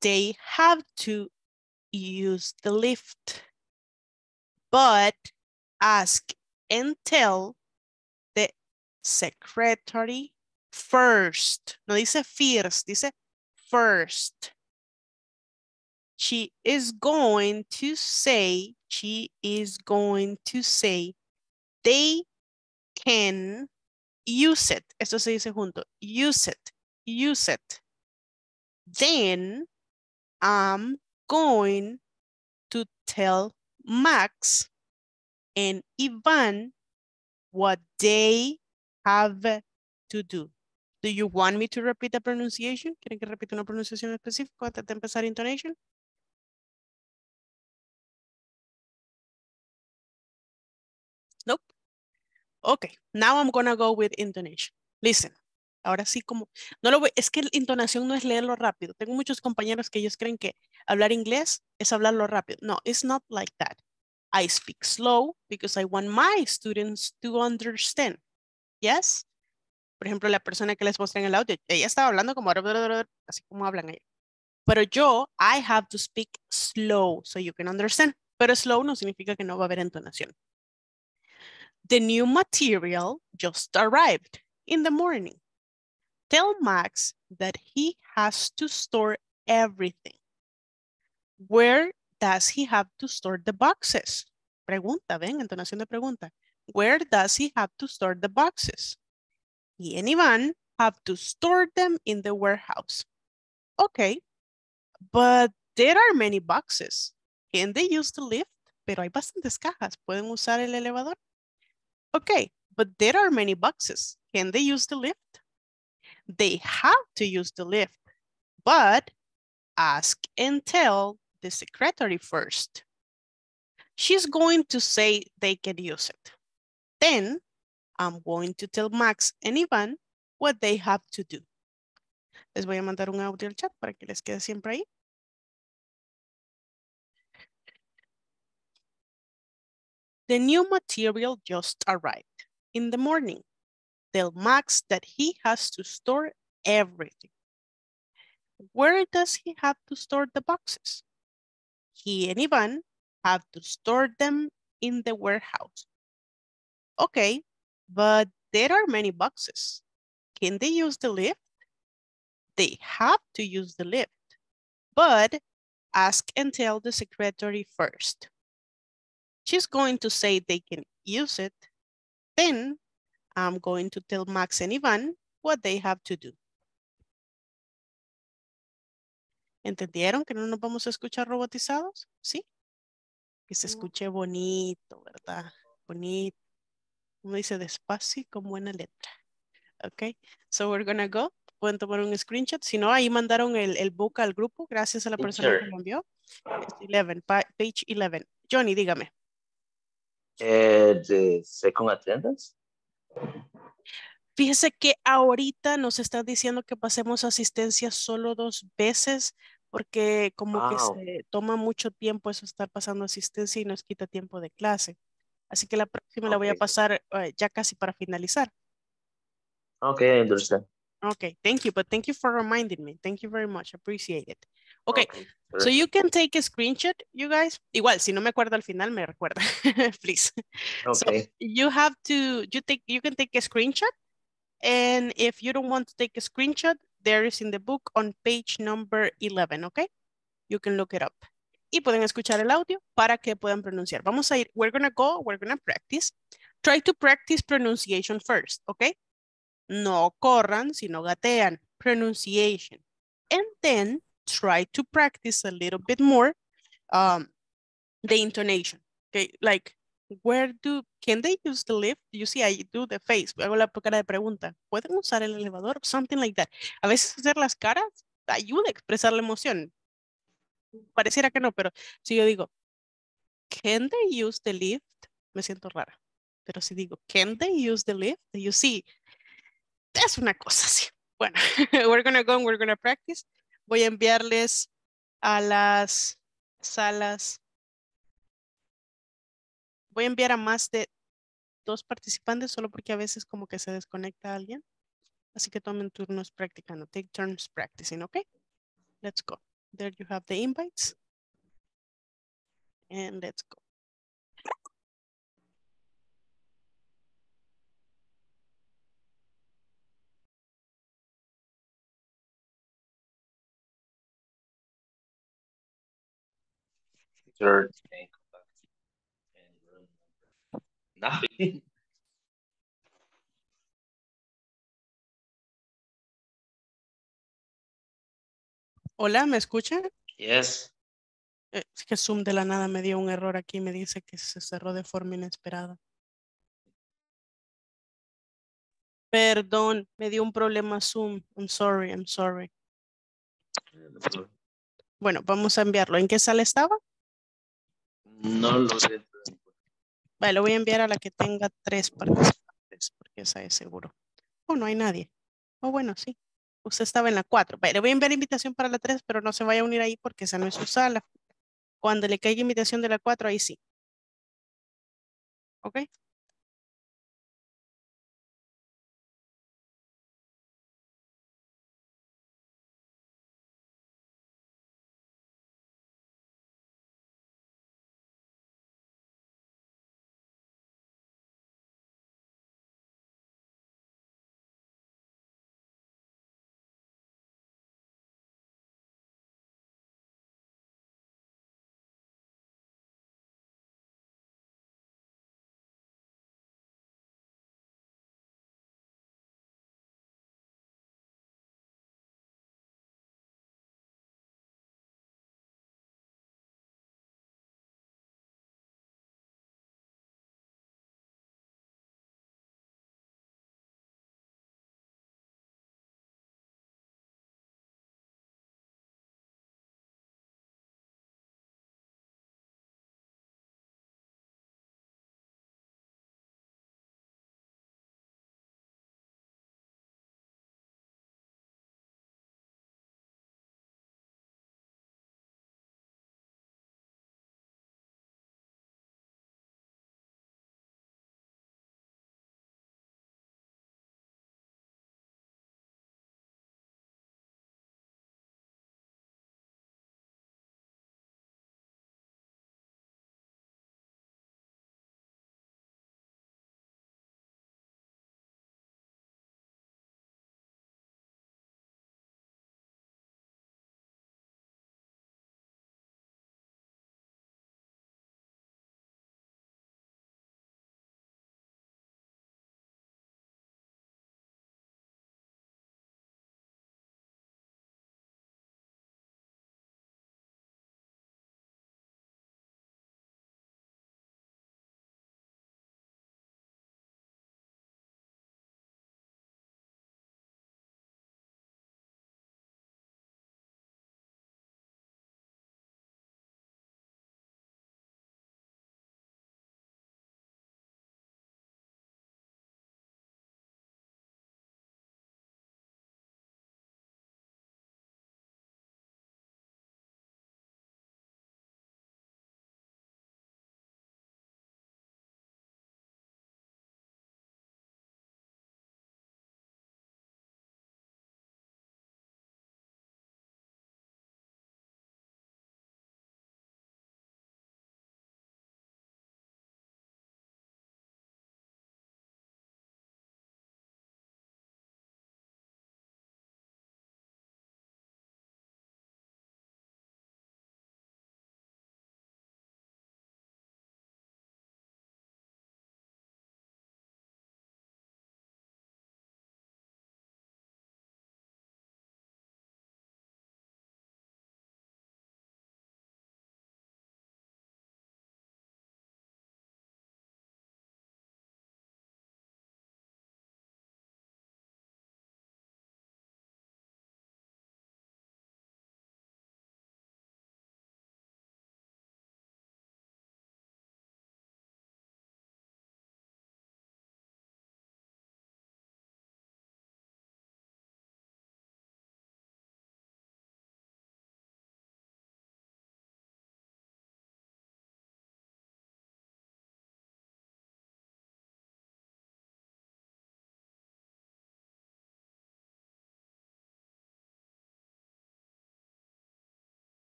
They have to use the lift. But ask and tell the secretary first. No dice first, dice first. She is going to say, she is going to say, they can use it. Esto se dice junto. Use it, use it. Then I'm going to tell Max and Ivan what they have to do. Do you want me to repeat the pronunciation? ¿Quieren que repita una pronunciación específica antes de empezar intonation? Okay, now I'm gonna go with intonation. Listen, ahora sí como, no lo voy, es que la intonación no es leerlo rápido. Tengo muchos compañeros que ellos creen que hablar inglés es hablarlo rápido. No, it's not like that. I speak slow because I want my students to understand. Yes? Por ejemplo, la persona que les mostré en el audio, ella estaba hablando como así como hablan ellos. Pero yo, I have to speak slow so you can understand. Pero slow no significa que no va a haber entonación. The new material just arrived in the morning. Tell Max that he has to store everything. Where does he have to store the boxes? Pregunta, ven, entonación de pregunta. Where does he have to store the boxes? He and Ivan have to store them in the warehouse. Okay, but there are many boxes. Can they use the lift? Pero hay bastantes cajas. ¿Pueden usar el elevador? Okay, but there are many boxes. Can they use the lift? They have to use the lift, but ask and tell the secretary first. She's going to say they can use it. Then I'm going to tell Max and Ivan what they have to do. Les voy a mandar un audio al chat para que les quede siempre ahí. The new material just arrived in the morning. Tell Max that he has to store everything. Where does he have to store the boxes? He and Ivan have to store them in the warehouse. Okay, but there are many boxes. Can they use the lift? They have to use the lift, but ask and tell the secretary first. She's going to say they can use it. Then I'm going to tell Max and Ivan what they have to do. ¿Entendieron que no nos vamos a escuchar robotizados? ¿Sí? Que se escuche bonito, ¿verdad? Bonito. Como dice despacio con buena letra. Ok, so we're gonna go. Pueden tomar un screenshot. Si no, ahí mandaron el, el book al grupo. Gracias a la persona que lo envió. 11, page 11. Johnny, dígame. Eh, the second attendance. Fíjese que ahorita nos está diciendo que pasemos asistencia solo dos veces porque como que se toma mucho tiempo eso estar pasando asistencia y nos quita tiempo de clase. Así que la próxima la voy a pasar eh, ya casi para finalizar. Okay, I understand. Okay, thank you, but thank you for reminding me. Thank you very much, appreciate it. Okay, so you can take a screenshot, you guys. Igual, si no me acuerdo al final, me recuerda, please. So Okay. you have to, you take, you can take a screenshot. And if you don't want to take a screenshot, there is in the book on page number 11, okay? You can look it up. Y pueden escuchar el audio para que puedan pronunciar. Vamos a ir, we're gonna go, we're gonna practice. Try to practice pronunciation first, okay? No corran, sino gatean. Pronunciation. And then try to practice a little bit more um, the intonation. Okay, like, where do, can they use the lift? You see, I do the face. Hago la cara de pregunta. ¿Pueden usar el elevador? Something like that. A veces hacer las caras ayuda a expresar la emoción. Pareciera que no, pero si yo digo, can they use the lift? Me siento rara. Pero si digo, can they use the lift? You see, es una cosa así. Bueno, we're gonna go and we're gonna practice. Voy a enviarles a las salas. Voy a enviar a más de dos participantes solo porque a veces como que se desconecta alguien. Así que tomen turnos practicando. Take turns practicing, okay? Let's go. There you have the invites. And let's go. And. Nothing. Hola, ¿me escuchan? Yes. Eh, Es que Zoom de la nada me dio un error aquí, me dice que se cerró de forma inesperada. Perdón, me dio un problema Zoom. I'm sorry, I'm sorry. Bueno, vamos a enviarlo. ¿En qué sala estaba? No lo sé. Vale, lo voy a enviar a la que tenga tres participantes, porque esa es seguro. Oh, no hay nadie. Oh, bueno, sí. Usted estaba en la cuatro. Vale, le voy a enviar invitación para la tres, pero no se vaya a unir ahí porque esa no es su sala. Cuando le caiga invitación de la cuatro, ahí sí. ¿Ok?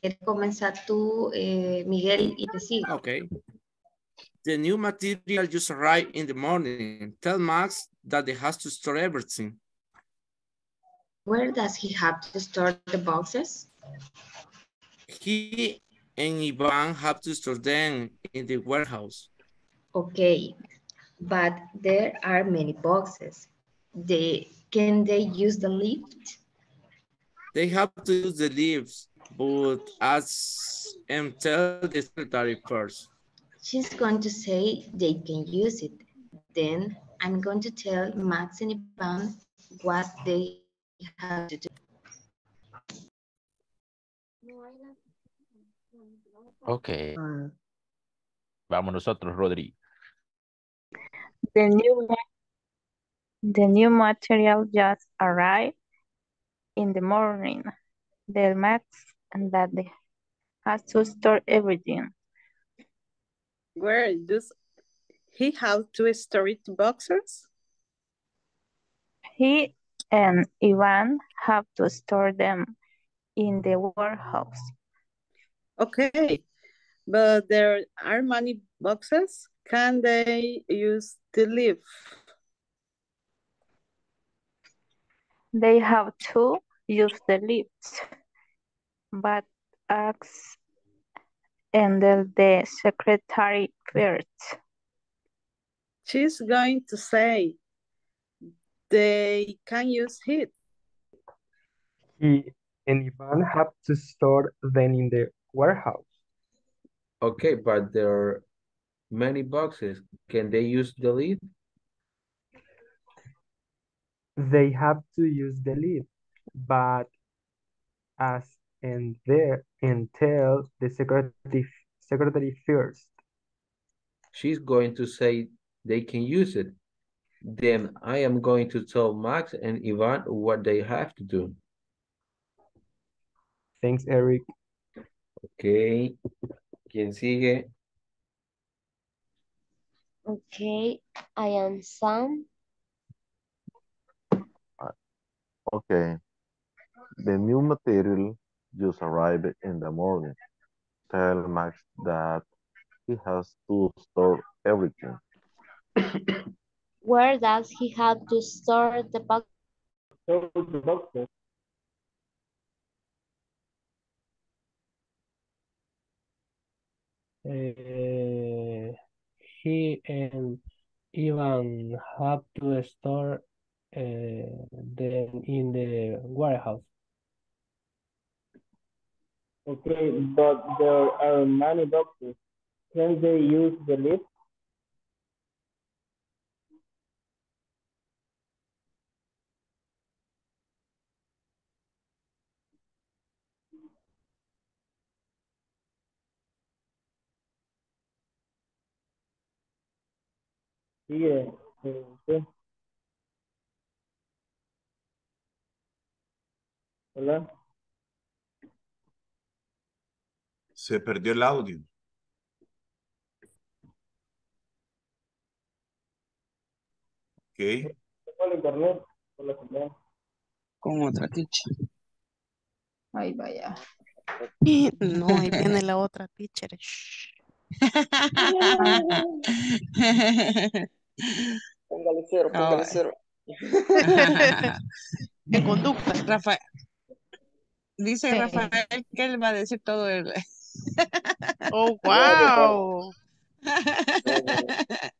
¿Quieres comenzar tú, eh, Miguel, y te sigo? Okay. The new material just arrived in the morning. Tell Max that he has to store everything. Where does he have to store the boxes? He and Ivan have to store them in the warehouse. Okay, but there are many boxes. They, can they use the lift? They have to use the leaves, but ask and tell the secretary first. She's going to say they can use it. Then I'm going to tell Max and Ivan what they have to do. Ok. Ah. Vamos nosotros, Rodri. The new, the new material just arrived in the morning. The max and that they has to store everything. Where does he have to store it boxes? He and Ivan have to store them in the warehouse. Okay, but there are many boxes. Can they use the lift? They have to use the lifts, but ask and then the secretary first. She's going to say they can use it. He and Ivan have to store them in the warehouse. Okay, but there are many boxes. Can they use the lid? They have to use the lift, but as and there and tell the secretary secretary first. She's going to say they can use it. Then I am going to tell Max and Ivan what they have to do. Thanks, Eric. Ok. ¿Quién sigue? Okay, I am Sam. Okay. The new material just arrived in the morning. Tell Max that he has to store everything. Where does he have to store the box? Store the boxes. Eh, he and Ivan have to store uh, them in the warehouse. Okay, but there are many boxes. Can they use the lift? Sigue. eh, Hola. Se perdió el audio. Ok. Internet. Con otra teacher. Ay, vaya. Y no, ahí viene la otra teacher. Shh. Póngale cero, póngale cero. En conducta. Rafael. Dice Sí. Rafael que él va a decir todo el. Oh, wow.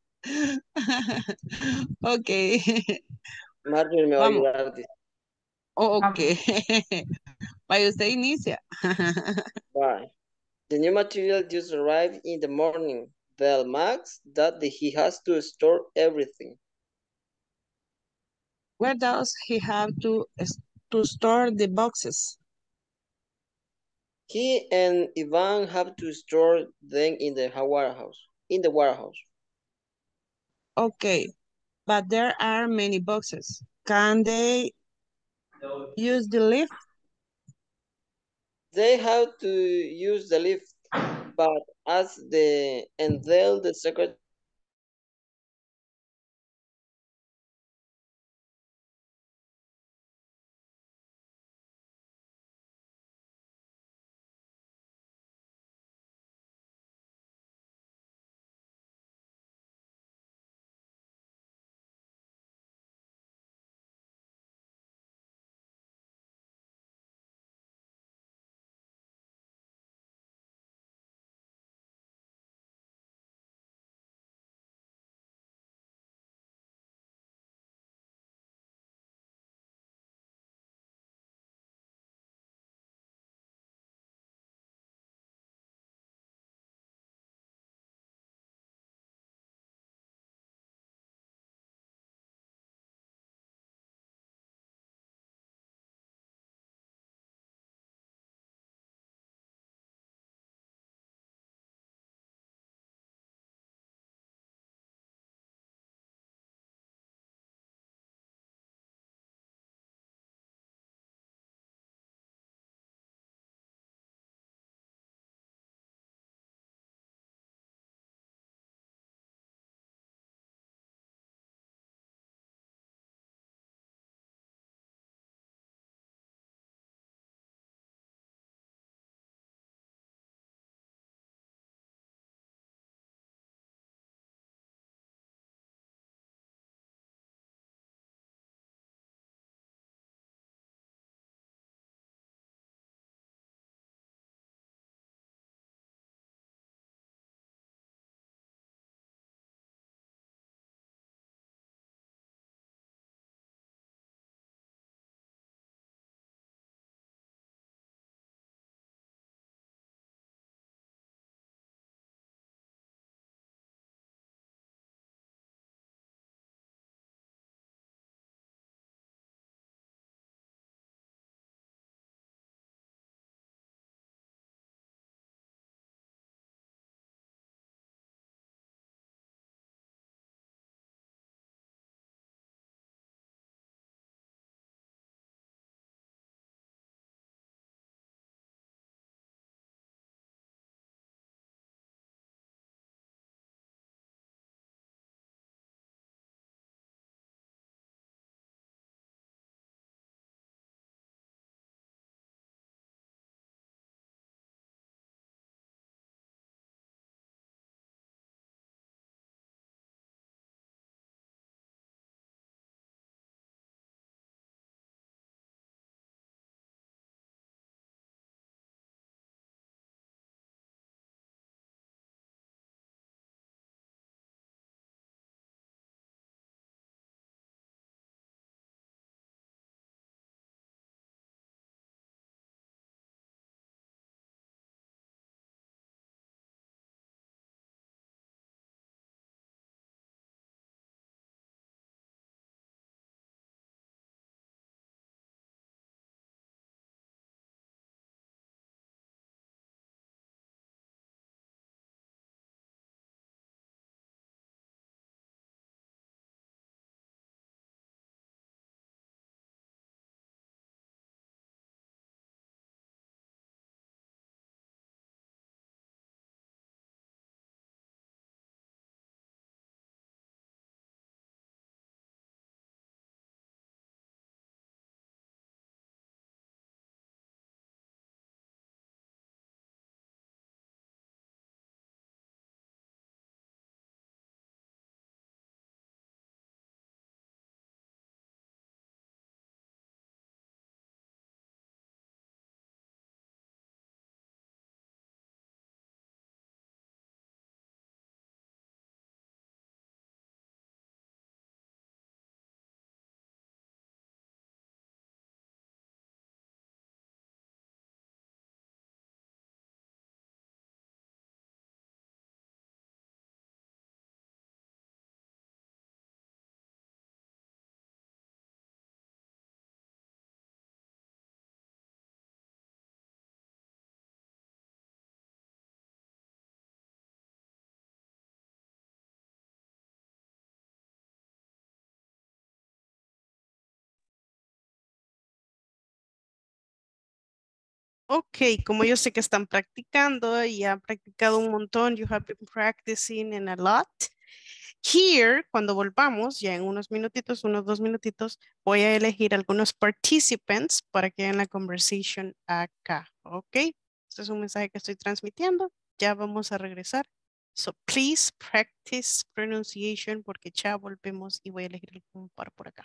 Ok. Marjorie me va a ayudar. Oh, ok. Vaya, usted inicia. Bye. The new material just arrived in the morning. Tell Max that the- he has to store everything. Where does he have to, to store the boxes? He and Ivan have to store them in the warehouse. In the warehouse. Okay, but there are many boxes. Can they use the lift? They have to use the lift, but as the and tell the secretary Ok, como yo sé que están practicando y han practicado un montón, you have been practicing in a lot. Here, cuando volvamos, ya en unos minutitos, unos dos minutitos, voy a elegir algunos participants para que hagan la conversation acá. Ok, este es un mensaje que estoy transmitiendo. Ya vamos a regresar. So please practice pronunciation porque ya volvemos y voy a elegir algún par por acá.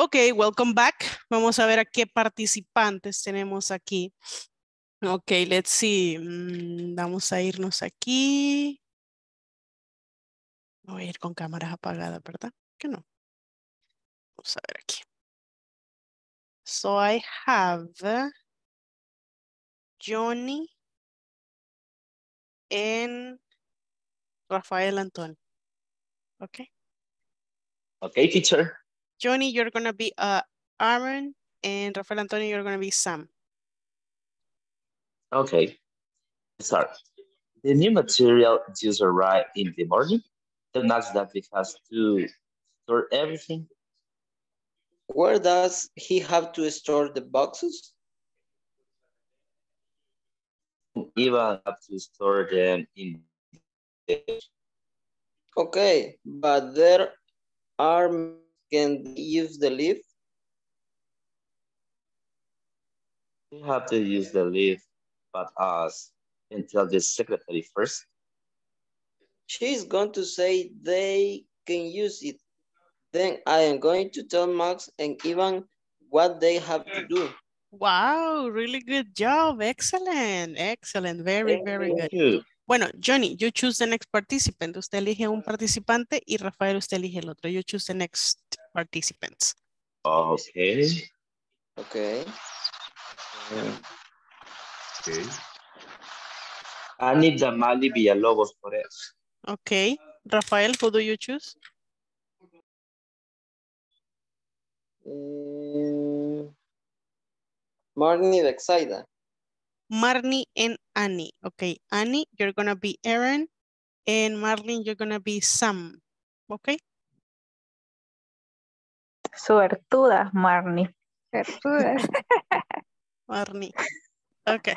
Ok, welcome back. Vamos a ver a qué participantes tenemos aquí. Ok, let's see. Mm, vamos a irnos aquí. Voy a ir con cámaras apagadas, ¿verdad? Que no. Vamos a ver aquí. So I have Johnny and Rafael Antonio. Okay. Okay, teacher. Johnny, you're gonna be uh, Aaron, and Rafael Antonio, you're gonna be Sam. Okay. Start. The new material just arrived in the morning. The next that it has to store everything. Where does he have to store the boxes? Even have to store them in the Okay, but there are can they use the lift? You have to use the lift, but uh, us and tell the secretary first. She's going to say they can use it. Then I am going to tell Max and Ivan what they have to do. Wow, really good job. Excellent, excellent. Very, Thank very you. good. Thank you. Bueno, Johnny, you choose the next participant. Usted elige un participante y Rafael, usted elige el otro. You choose the next participants. Okay. Okay. Okay. Annie Damali Villalobos por eso. Okay. Rafael, who do you choose? Mm, Marnie Bexaida. Marnie and Annie. Okay, Annie, you're gonna be Aaron. And Marlene, you're gonna be Sam. Okay? Suertuda, Marnie. Marnie. Okay.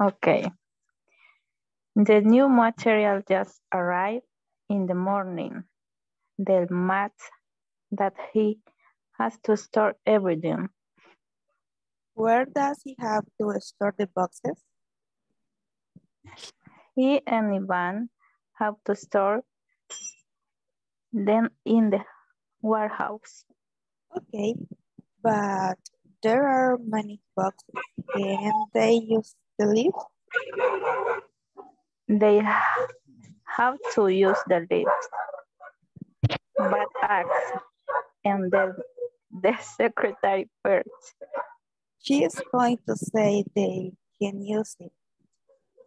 Okay. The new material just arrived in the morning. The mat that he has to store everything. Where does he have to store the boxes? He and Ivan have to store them in the warehouse. Okay, but there are many boxes. and they use the lift? They have to use the lift, but ask and then the secretary first. She is going to say they can use it.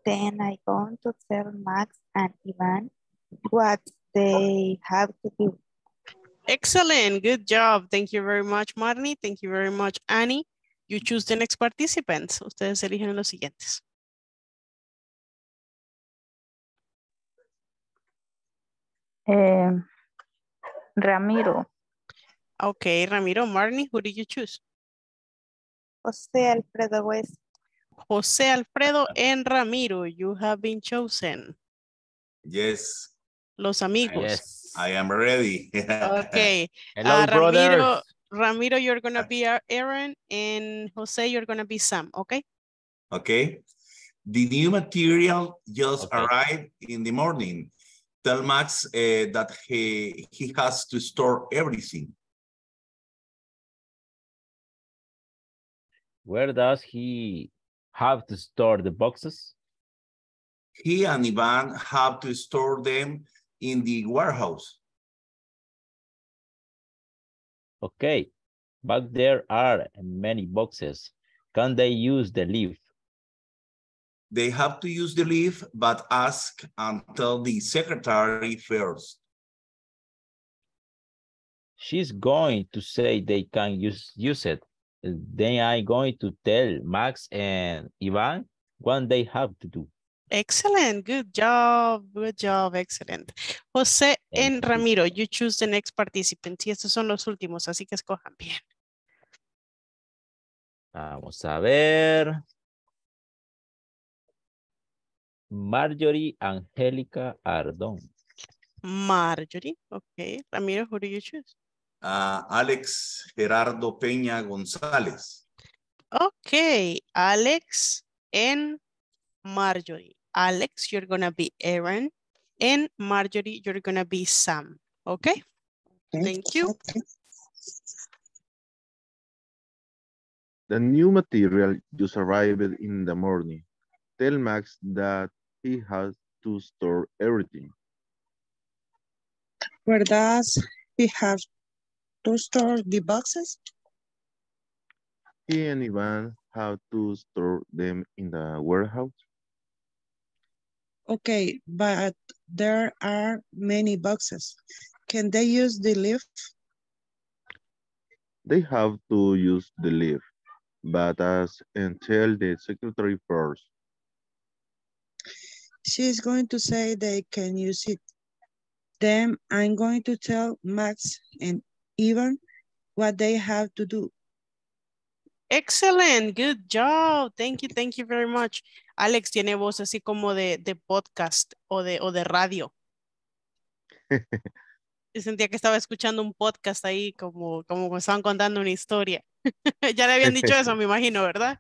Then I going to tell Max and Ivan what they have to do. Excellent. Good job. Thank you very much, Marnie. Thank you very much, Annie. You choose the next participants. Ustedes eligen los siguientes. Eh, Ramiro, Okay, Ramiro, Marnie, who did you choose? José Alfredo West. José Alfredo and Ramiro, you have been chosen. Yes, Los amigos. Yes. I am ready. Okay. Hello, Uh, Ramiro, brothers. Ramiro, you're gonna be Aaron and Jose, you're gonna be Sam, okay? Okay. The new material just Okay. arrived in the morning. Tell Max uh, that he, he has to store everything. Where does he have to store the boxes? He and Ivan have to store them in the warehouse. Okay, but there are many boxes. Can they use the lift? They have to use the lift, but ask and tell the secretary first. She's going to say they can use, use it. Then I'm going to tell Max and Ivan what they have to do. Excellent, good job, good job, excellent. José you. Ramiro, you choose the next participant. Y estos son los últimos, así que escojan bien. Vamos a ver. Marjorie Angélica Ardón. Marjorie, okay. Ramiro, who do you choose? Uh, Alex Gerardo Peña González. Okay, Alex and Marjorie. Alex, you're gonna be Aaron, and Marjorie, you're gonna be Sam, okay? Thank you. The new material just arrived in the morning. Tell Max that he has to store everything. Where does he have to store the boxes? He and Ivan have to store them in the warehouse. Okay, but there are many boxes. Can they use the lift? They have to use the lift, but as until the secretary first. She's going to say they can use it. Then I'm going to tell Max and Ivan what they have to do. Excellent, good job. Thank you, thank you very much. Alex tiene voz así como de, de podcast o de, o de radio. Yo sentía que estaba escuchando un podcast ahí como, como me estaban contando una historia. ya le habían dicho eso, me imagino, ¿verdad?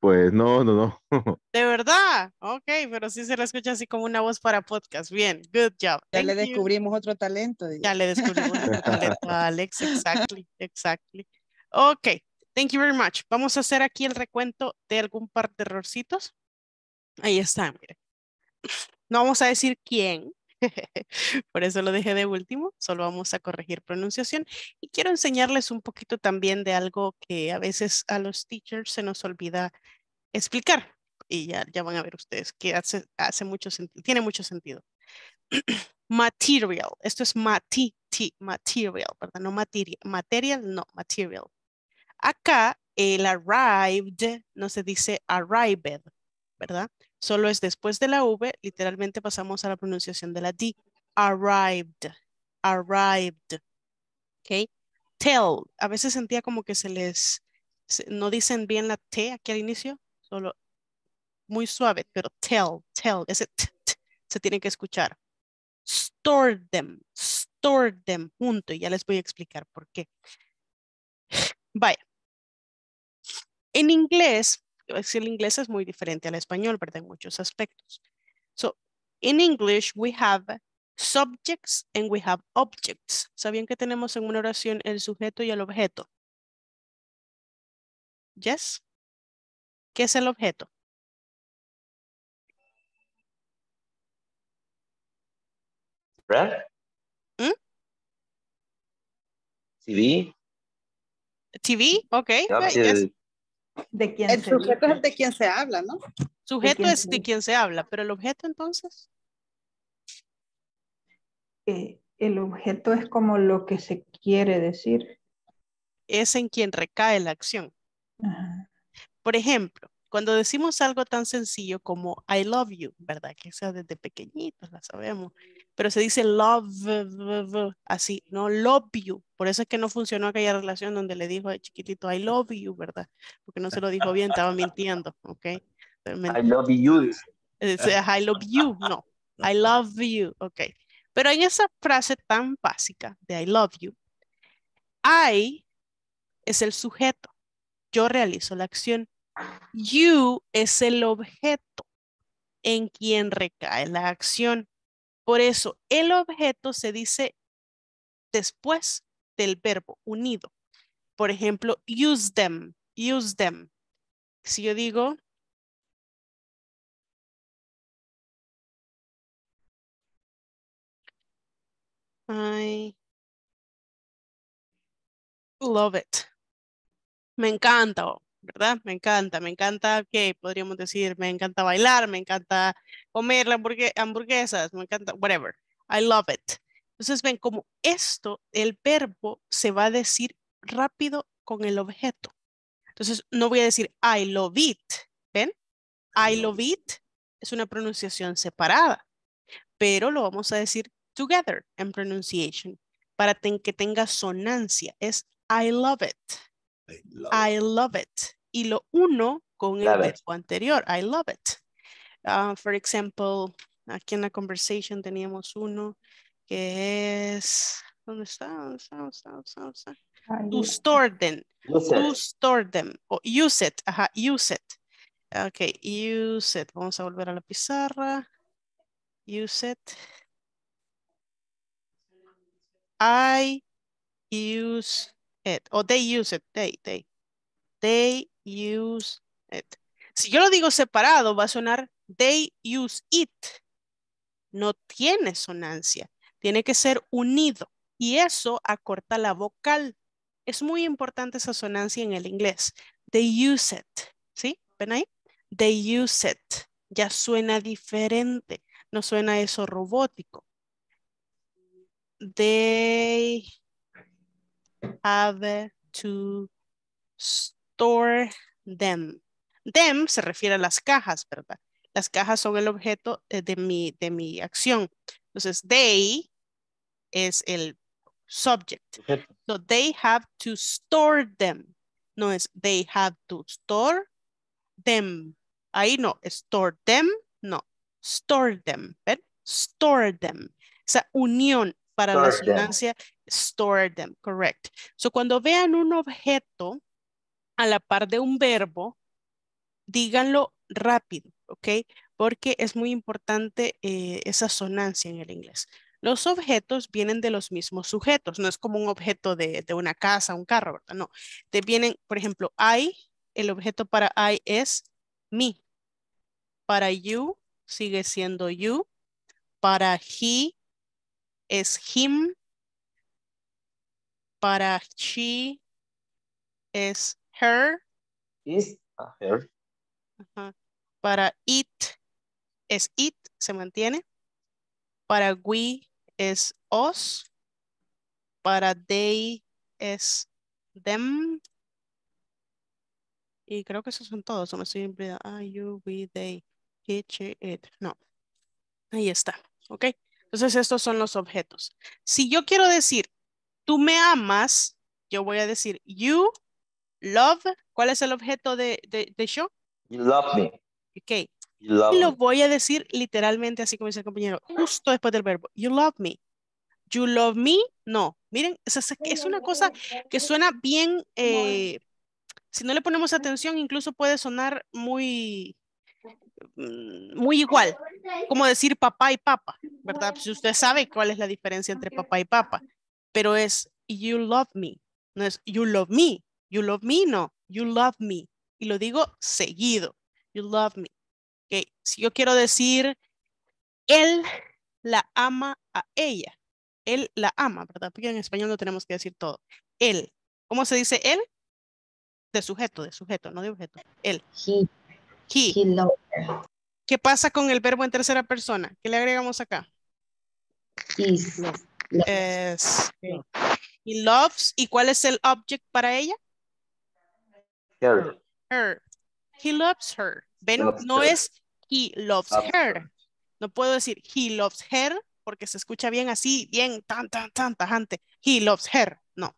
Pues no, no, no. De verdad, ok, pero sí se la escucha así como una voz para podcast. Bien, good job. Ya Thank le you. descubrimos otro talento. digo. Ya le descubrimos otro talento a Alex, exactly, exactly. Ok, thank you very much. Vamos a hacer aquí el recuento de algún par de errorcitos. Ahí está, mire. No vamos a decir quién, por eso lo dejé de último, solo vamos a corregir pronunciación. Y quiero enseñarles un poquito también de algo que a veces a los teachers se nos olvida explicar. Y ya, ya van a ver ustedes que hace, hace mucho tiene mucho sentido. material, esto es mati, ti- material, ¿verdad? No material, material, no, material. Acá el arrived no se dice arrived, ¿verdad? Solo es después de la V, literalmente pasamos a la pronunciación de la D. Arrived, arrived. ¿Ok? Tell, a veces sentía como que se les, no dicen bien la T aquí al inicio, solo muy suave, pero tell, tell, ese t, t, se tiene que escuchar. Store them, store them junto y ya les voy a explicar por qué. Vaya. En inglés, el inglés es muy diferente al español, ¿verdad? En muchos aspectos. So, in English, we have subjects and we have objects. ¿Sabían que tenemos en una oración el sujeto y el objeto? Yes. ¿Qué es el objeto? Bread? ¿Mm? TV? TV, ok. Right, yes. ¿De quién El se sujeto es dice? de quien se habla, ¿no? Sujeto quién es se de quien se habla, pero el objeto entonces. Eh, el objeto es como lo que se quiere decir. es en quien recae la acción. Ajá. Por ejemplo, cuando decimos algo tan sencillo como I love you, ¿verdad? Que sea desde pequeñitos, la sabemos. Pero se dice love, así, no love you. Por eso es que no funcionó aquella relación donde le dijo al chiquitito I love you, ¿verdad? Porque no se lo dijo bien, estaba mintiendo, ¿ok? I love you. Dice, I love you, no. I love you, ok. Pero en esa frase tan básica de I love you, I es el sujeto. Yo realizo la acción. You es el objeto en quien recae la acción. Por eso, el objeto se dice después del verbo unido. Por ejemplo, use them, use them. Si yo digo, I love it. Me encanta, ¿verdad? Me encanta, me encanta, ¿qué podríamos decir? Me encanta bailar, me encanta comer hamburguesas, me encanta, whatever. I love it. Entonces, ven, como esto, el verbo se va a decir rápido con el objeto. Entonces, no voy a decir I love it, ¿ven? I love it es una pronunciación separada, pero lo vamos a decir together en pronunciation para que tenga sonancia. Es I love it. I love it. Y lo uno con el Love it. verbo anterior. I love it. Ah, for example, aquí en la conversation teníamos uno que es, ¿dónde está? ¿Dónde está? ¿Dónde está? ¿Dónde está? ¿Dónde está? To está. store them. Use To it. store them. O use it. Ajá, use it. Ok, use it. Vamos a volver a la pizarra. Use it. I use it. O they use it. They, they. They use it. Si yo lo digo separado, va a sonar they use it. No tiene sonancia. Tiene que ser unido. Y eso acorta la vocal. Es muy importante esa sonancia en el inglés. They use it. ¿Sí? ¿Ven ahí? They use it. Ya suena diferente. No suena eso robótico. They have to store them. Them se refiere a las cajas, ¿verdad? Las cajas son el objeto eh, de mi, de mi acción. Entonces, they es el subject. So they have to store them. No es they have to store them. Ahí no, store them, no. Store them, ¿ven? Store them. Esa unión para la them. sonancia, store them, correct. So cuando vean un objeto a la par de un verbo, díganlo rápido, ¿ok? Porque es muy importante eh, esa sonancia en el inglés. Los objetos vienen de los mismos sujetos, no es como un objeto de, de una casa, un carro, ¿verdad? No, te vienen, por ejemplo, I, el objeto para I es me. Para you sigue siendo you. Para he es him. Para she es her. Is a her. Ajá. Para it es it, se mantiene. Para we es us. Para they es them. Y creo que esos son todos. o me estoy olvidando. Ah, you, we, they, it, she, it. No. Ahí está. ¿Ok? Entonces estos son los objetos. Si yo quiero decir, tú me amas, yo voy a decir, you love. ¿Cuál es el objeto de, de, de show? You love me. Ok. Y lo me. voy a decir literalmente así como dice el compañero, justo después del verbo. You love me. You love me. No, miren, es, es- una cosa que suena bien, eh, si no le ponemos atención, incluso puede sonar muy, mm, muy igual, como decir papá y papa, ¿verdad? Si usted sabe cuál es la diferencia entre papá y papa, pero es you love me, no es you love me, you love me, no, you love me. Y lo digo seguido, you love me. Ok, Si yo quiero decir, él la ama a ella. Él la ama, ¿verdad? Porque en español no tenemos que decir todo. Él. ¿Cómo se dice él? De sujeto, de sujeto, no de objeto. Él. He. He. He loved her. ¿Qué pasa con el verbo en tercera persona? ¿Qué le agregamos acá? Is. Es. He loves. ¿Y cuál es el object para ella? Her. Her. He loves her. ¿Ven? Loves No her. es he loves Loves her. No puedo decir he loves her porque se escucha bien así, bien tan, tan, tan tajante. He loves her. No.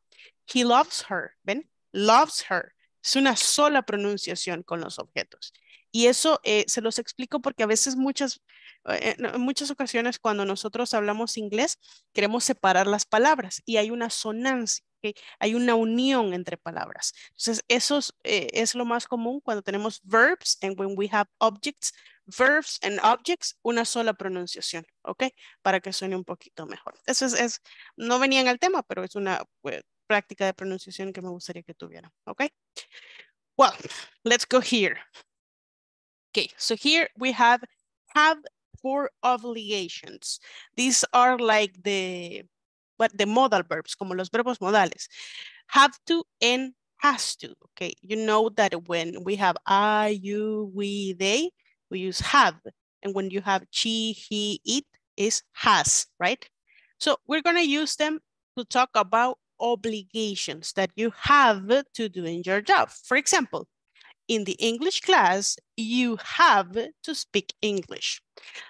He loves her. ¿Ven? Loves her. Es una sola pronunciación con los objetos. Y eso eh, se los explico porque a veces muchas, eh, en muchas ocasiones cuando nosotros hablamos inglés queremos separar las palabras y hay una sonancia, hay una unión entre palabras. Entonces eso es, eh, lo más común cuando tenemos verbs and when we have objects, verbs and objects, una sola pronunciación, ¿ok? Para que suene un poquito mejor. Eso es, es no venía en el tema, pero es una pues, práctica de pronunciación que me gustaría que tuvieran, ¿ok? Well, let's go here. Okay, so here we have have for obligations. These are like the what the modal verbs, como los verbos modales. Have to and has to. Okay, you know that when we have I, you, we, they, we use have. And when you have she, he, it is has, right? So we're gonna use them to talk about obligations that you have to do in your job. For example, in the English class, you have to speak English.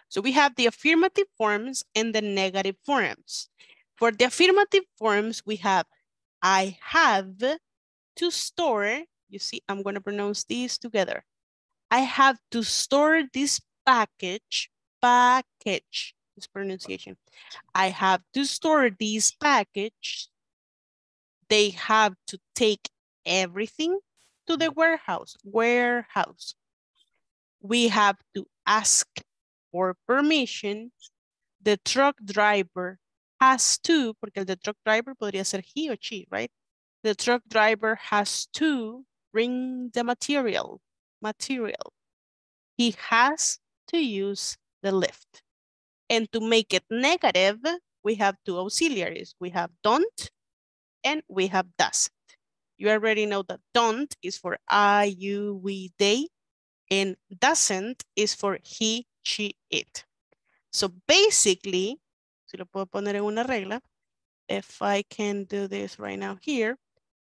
So we have the affirmative forms and the negative forms. For the affirmative forms, we have I have to store, you see, I'm going to pronounce these together. I have to store this package, package, this pronunciation. I have to store this package. They have to take everything to the warehouse, warehouse. We have to ask for permission. The truck driver has to, porque el de truck driver podría ser he or she, right? The truck driver has to bring the material. Material. He has to use the lift. And to make it negative, we have two auxiliaries. We have don't and we have doesn't. You already know that don't is for I, you, we, they, and doesn't is for he, she, it. So basically, si lo puedo poner en una regla, if I can do this right now here,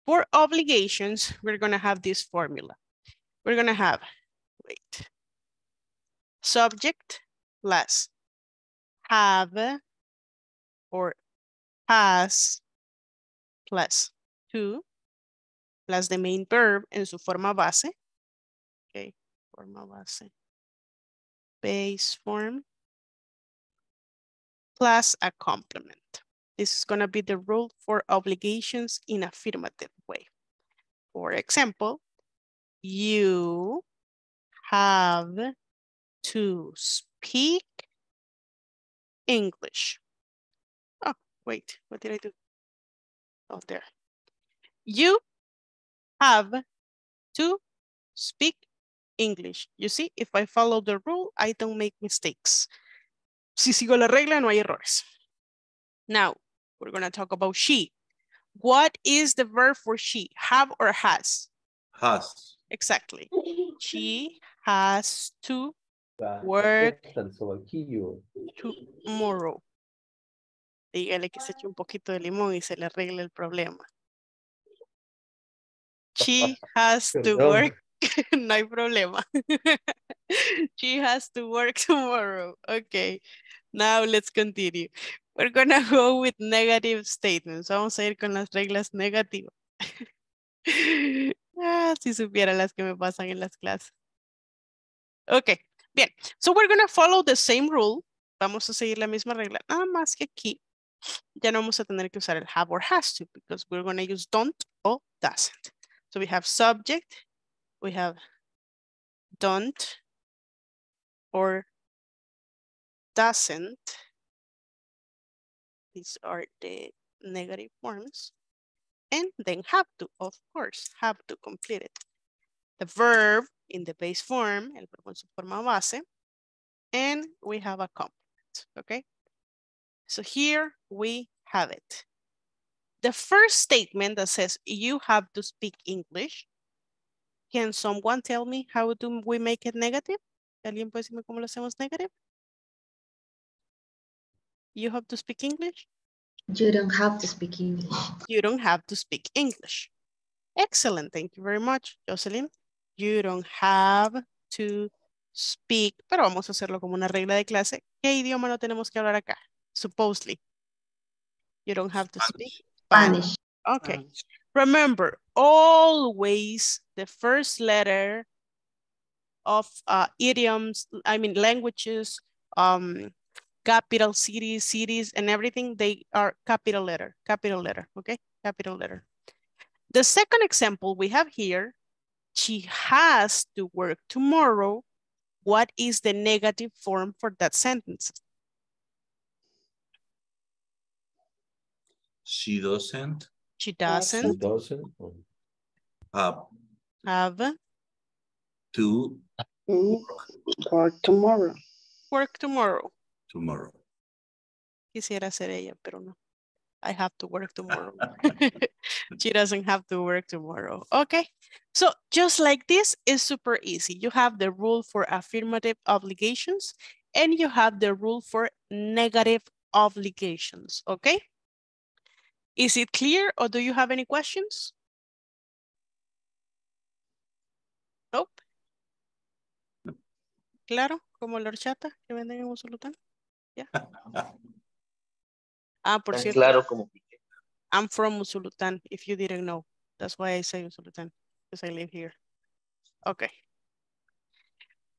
for obligations, we're going to have this formula. We're going to have, wait, subject plus have or has plus to plus the main verb en su forma base. Okay, forma base. Base form plus a complement. This is going to be the rule for obligations in affirmative way. For example, you have to speak English. Oh, wait, what did I do? Oh, there. You have to speak English. You see, if I follow the rule, I don't make mistakes. Si sigo la regla, no hay errores. Now, we're going to talk about she. What is the verb for she? Have or has? Has. Exactly. She has to work tomorrow. Dígale que se eche un poquito de limón y se le arregle el problema. She has to work. no hay problema. she has to work tomorrow. Okay. Now let's continue. We're gonna go with negative statements. Vamos a ir con las reglas negativas. ah, si supiera las que me pasan en las clases. Ok, bien. So we're gonna follow the same rule. Vamos a seguir la misma regla. Nada más que aquí ya no vamos a tener que usar el have or has to because we're gonna use don't or doesn't. So we have subject, we have don't or doesn't. These are the negative forms. And then have to, of course, have to complete it. The verb in the base form, el verbo en su forma base, and we have a complement, okay? So here we have it. The first statement that says you have to speak English. Can someone tell me how do we make it negative? ¿Alguien puede decirme cómo lo hacemos negative? You have to speak English? You don't have to speak English. You don't have to speak English. Excellent. Thank you very much, Jocelyn. You don't have to speak, pero vamos a hacerlo como una regla de clase. ¿Qué idioma no tenemos que hablar acá? Supposedly. You don't have to speak Spanish. Okay. Remember, always the first letter of uh, idioms, I mean languages, um, capital cities, cities, and everything, they are capital letter, capital letter, okay? Capital letter. The second example we have here, she has to work tomorrow. What is the negative form for that sentence? She doesn't She doesn't She doesn't. have have to mm, For tomorrow. work tomorrow. tomorrow. Quisiera ser ella, pero no. I have to work tomorrow. she doesn't have to work tomorrow. Okay. So just like this is super easy. You have the rule for affirmative obligations and you have the rule for negative obligations. Okay. Is it clear or do you have any questions? Nope. Claro, como la horchata que venden en Usulután. Ya. Ah, por Tan cierto. claro como. I'm from Usulután, if you didn't know. That's why I say Usulután, because I live here. Okay.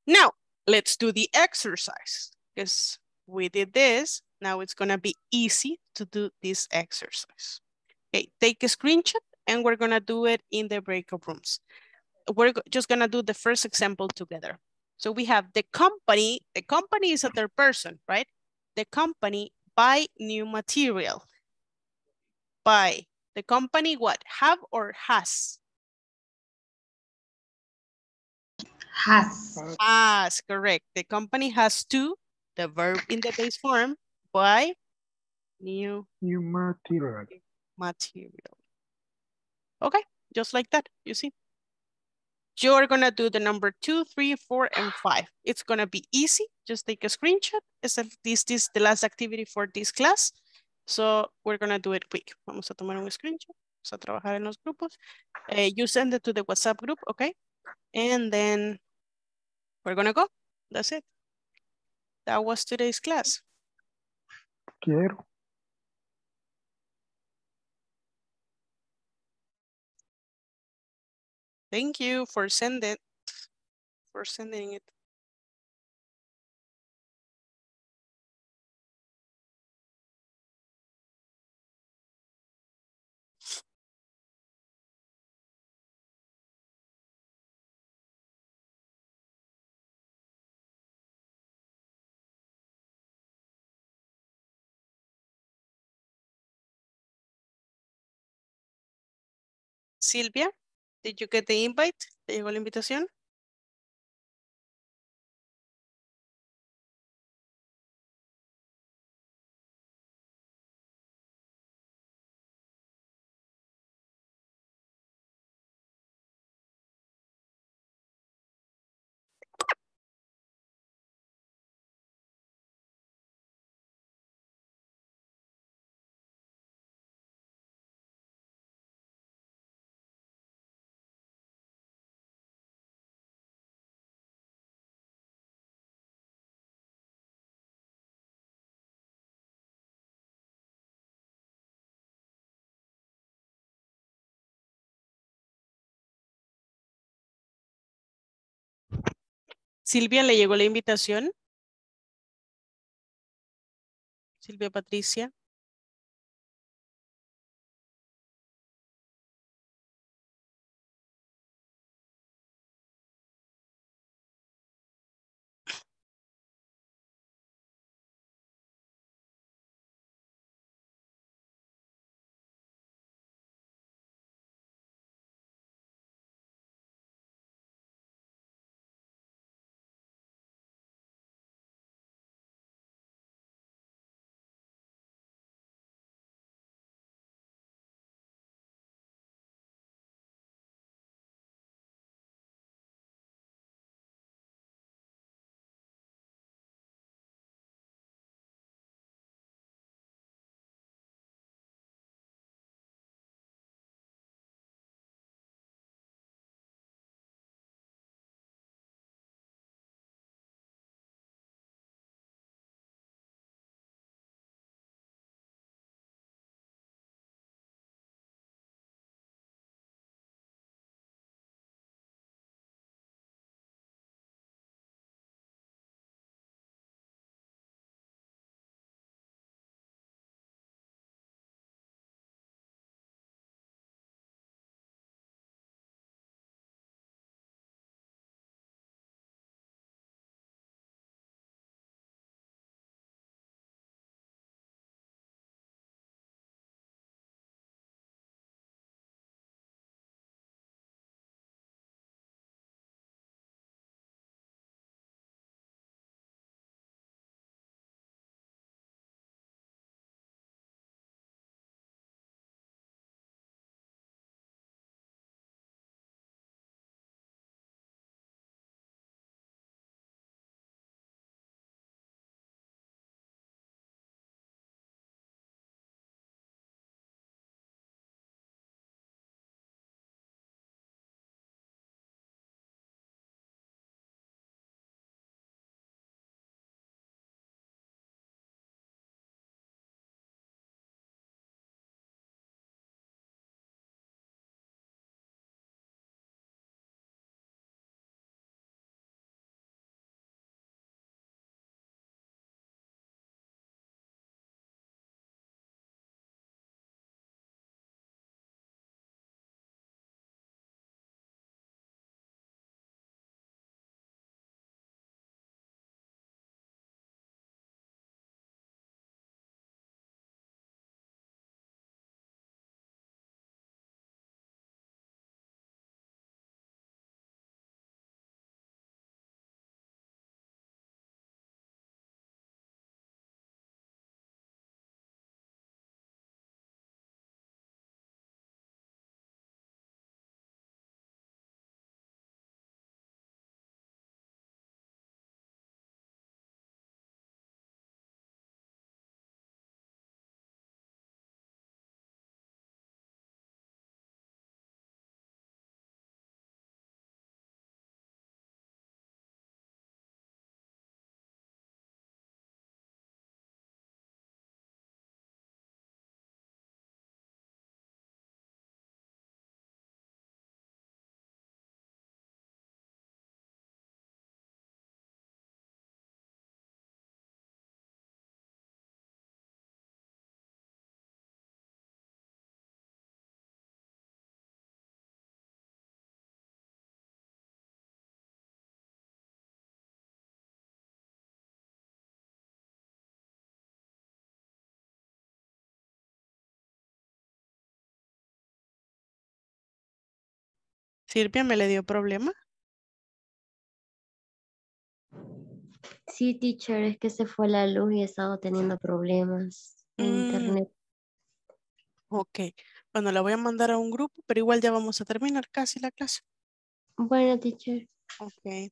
Now, let's do the exercise. Because we did this, now it's gonna be easy to do this exercise. Okay, take a screenshot and we're gonna do it in the breakout rooms. We're just gonna do the first example together. So we have the company, the company is a third person, right? The company buy new material. Buy. The company what? Have or has? Has. Has, correct. The company has to, the verb in the base form, buy new New material. material. Okay, just like that, you see. You're gonna do the number two, three, four, and five. It's gonna be easy. Just take a screenshot. It's this, this the last activity for this class. So we're gonna do it quick. Vamos a tomar un screenshot. Vamos a trabajar en los grupos. Eh, you send it to the WhatsApp group, okay? And then we're gonna go. That's it. That was today's class. Quiero. Thank you for sending it, for sending it. Silvia, did you get the invite? ¿Te llegó la invitación? Silvia, ¿le llegó la invitación? Silvia Patricia. Silvia, ¿me le dio problema? Sí, teacher, es que se fue la luz y he estado teniendo problemas en Mm. internet. Ok. Bueno, la voy a mandar a un grupo, pero igual ya vamos a terminar casi la clase. Bueno, teacher. Ok.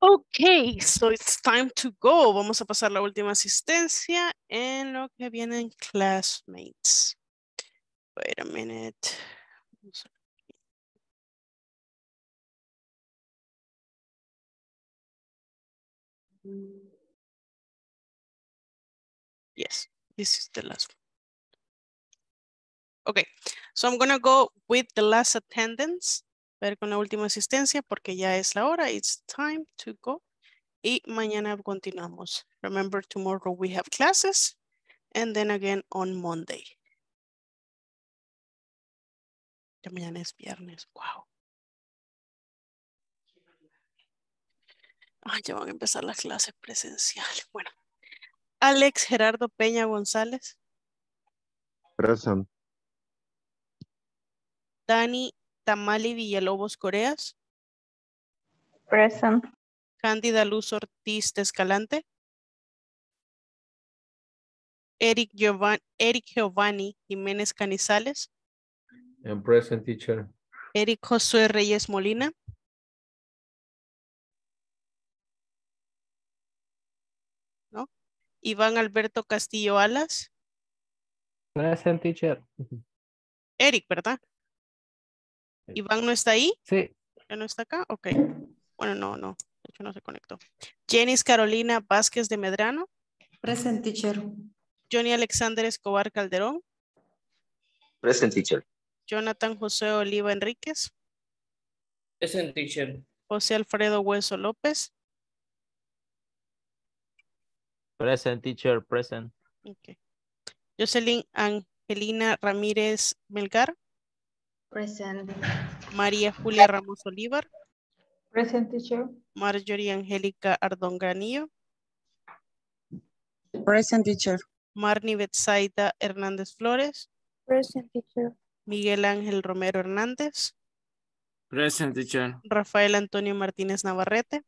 Ok, so it's time to go. Vamos a pasar la última asistencia en lo que vienen classmates. Wait a minute. Yes, this is the last one. Okay, so I'm gonna go with the last attendance. Ver con la última asistencia porque ya es la hora. It's time to go. Y mañana continuamos. Remember, tomorrow we have classes and then again on Monday. Ya mañana es viernes. Wow. Ay, ya van a empezar las clases presenciales. Bueno. Alex Gerardo Peña González. Present. Dani Tamali Villalobos Coreas. Present. Cándida Luz Ortiz de Escalante. Eric Giovanni, Eric Giovanni Jiménez Canizales. And present teacher. Eric Josué Reyes Molina. ¿No? Iván Alberto Castillo Alas. Present teacher. Eric, ¿verdad? Iván no está ahí. Sí. ¿Ya no está acá? Ok. Bueno, no, no. De hecho, no se conectó. Jenis Carolina Vázquez de Medrano. Present teacher. Johnny Alexander Escobar Calderón. Present teacher. Jonathan José Oliva Enríquez. Present teacher. José Alfredo Hueso López. Present teacher, present. Ok. Jocelyn Angelina Ramírez Melgar. Present. María Julia Ramos Olivar. Present teacher. Marjorie Angélica Ardón Granillo. Present teacher. Marni Betsaida Hernández Flores. Present teacher. Miguel Ángel Romero Hernández. Present teacher. Rafael Antonio Martínez Navarrete.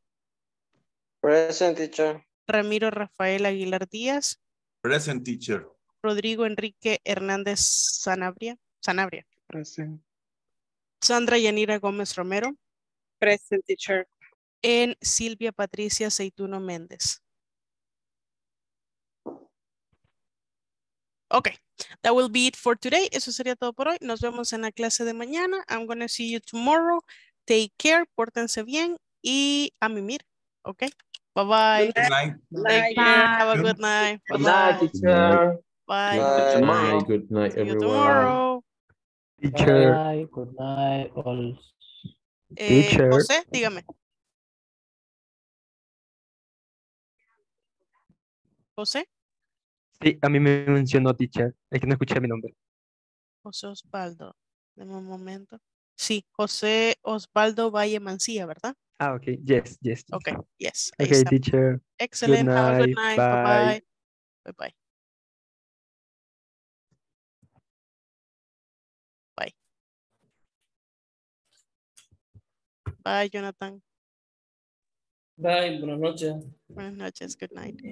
Present teacher. Ramiro Rafael Aguilar Díaz. Present teacher. Rodrigo Enrique Hernández Sanabria. Sanabria. Present. Sandra Yanira Gómez Romero. Present teacher. En Silvia Patricia Seituno Méndez. Ok, that will be it for today. Eso sería todo por hoy. Nos vemos en la clase de mañana. I'm gonna see you tomorrow. Take care, pórtense bien y a mimir. Ok, bye bye. Good night. Take care. Have a good night. Good Bye night, bye. teacher. Bye. Good night. Good night, See you everyone. tomorrow. Teacher. Bye. Good night. All. Eh, Teacher. José, dígame. José. Sí, a mí me mencionó teacher. Es que no escuché mi nombre. José Osvaldo. Deme un momento. Sí, José Osvaldo Valle Mancilla, ¿verdad? Ah, ok. Yes, yes. Ok, yes. ahí Okay, está. teacher. Excellent. Good Have a good night. night. Bye. Bye-bye. Bye-bye. Bye, Jonathan. Bye, buenas noches. Buenas noches. Good night.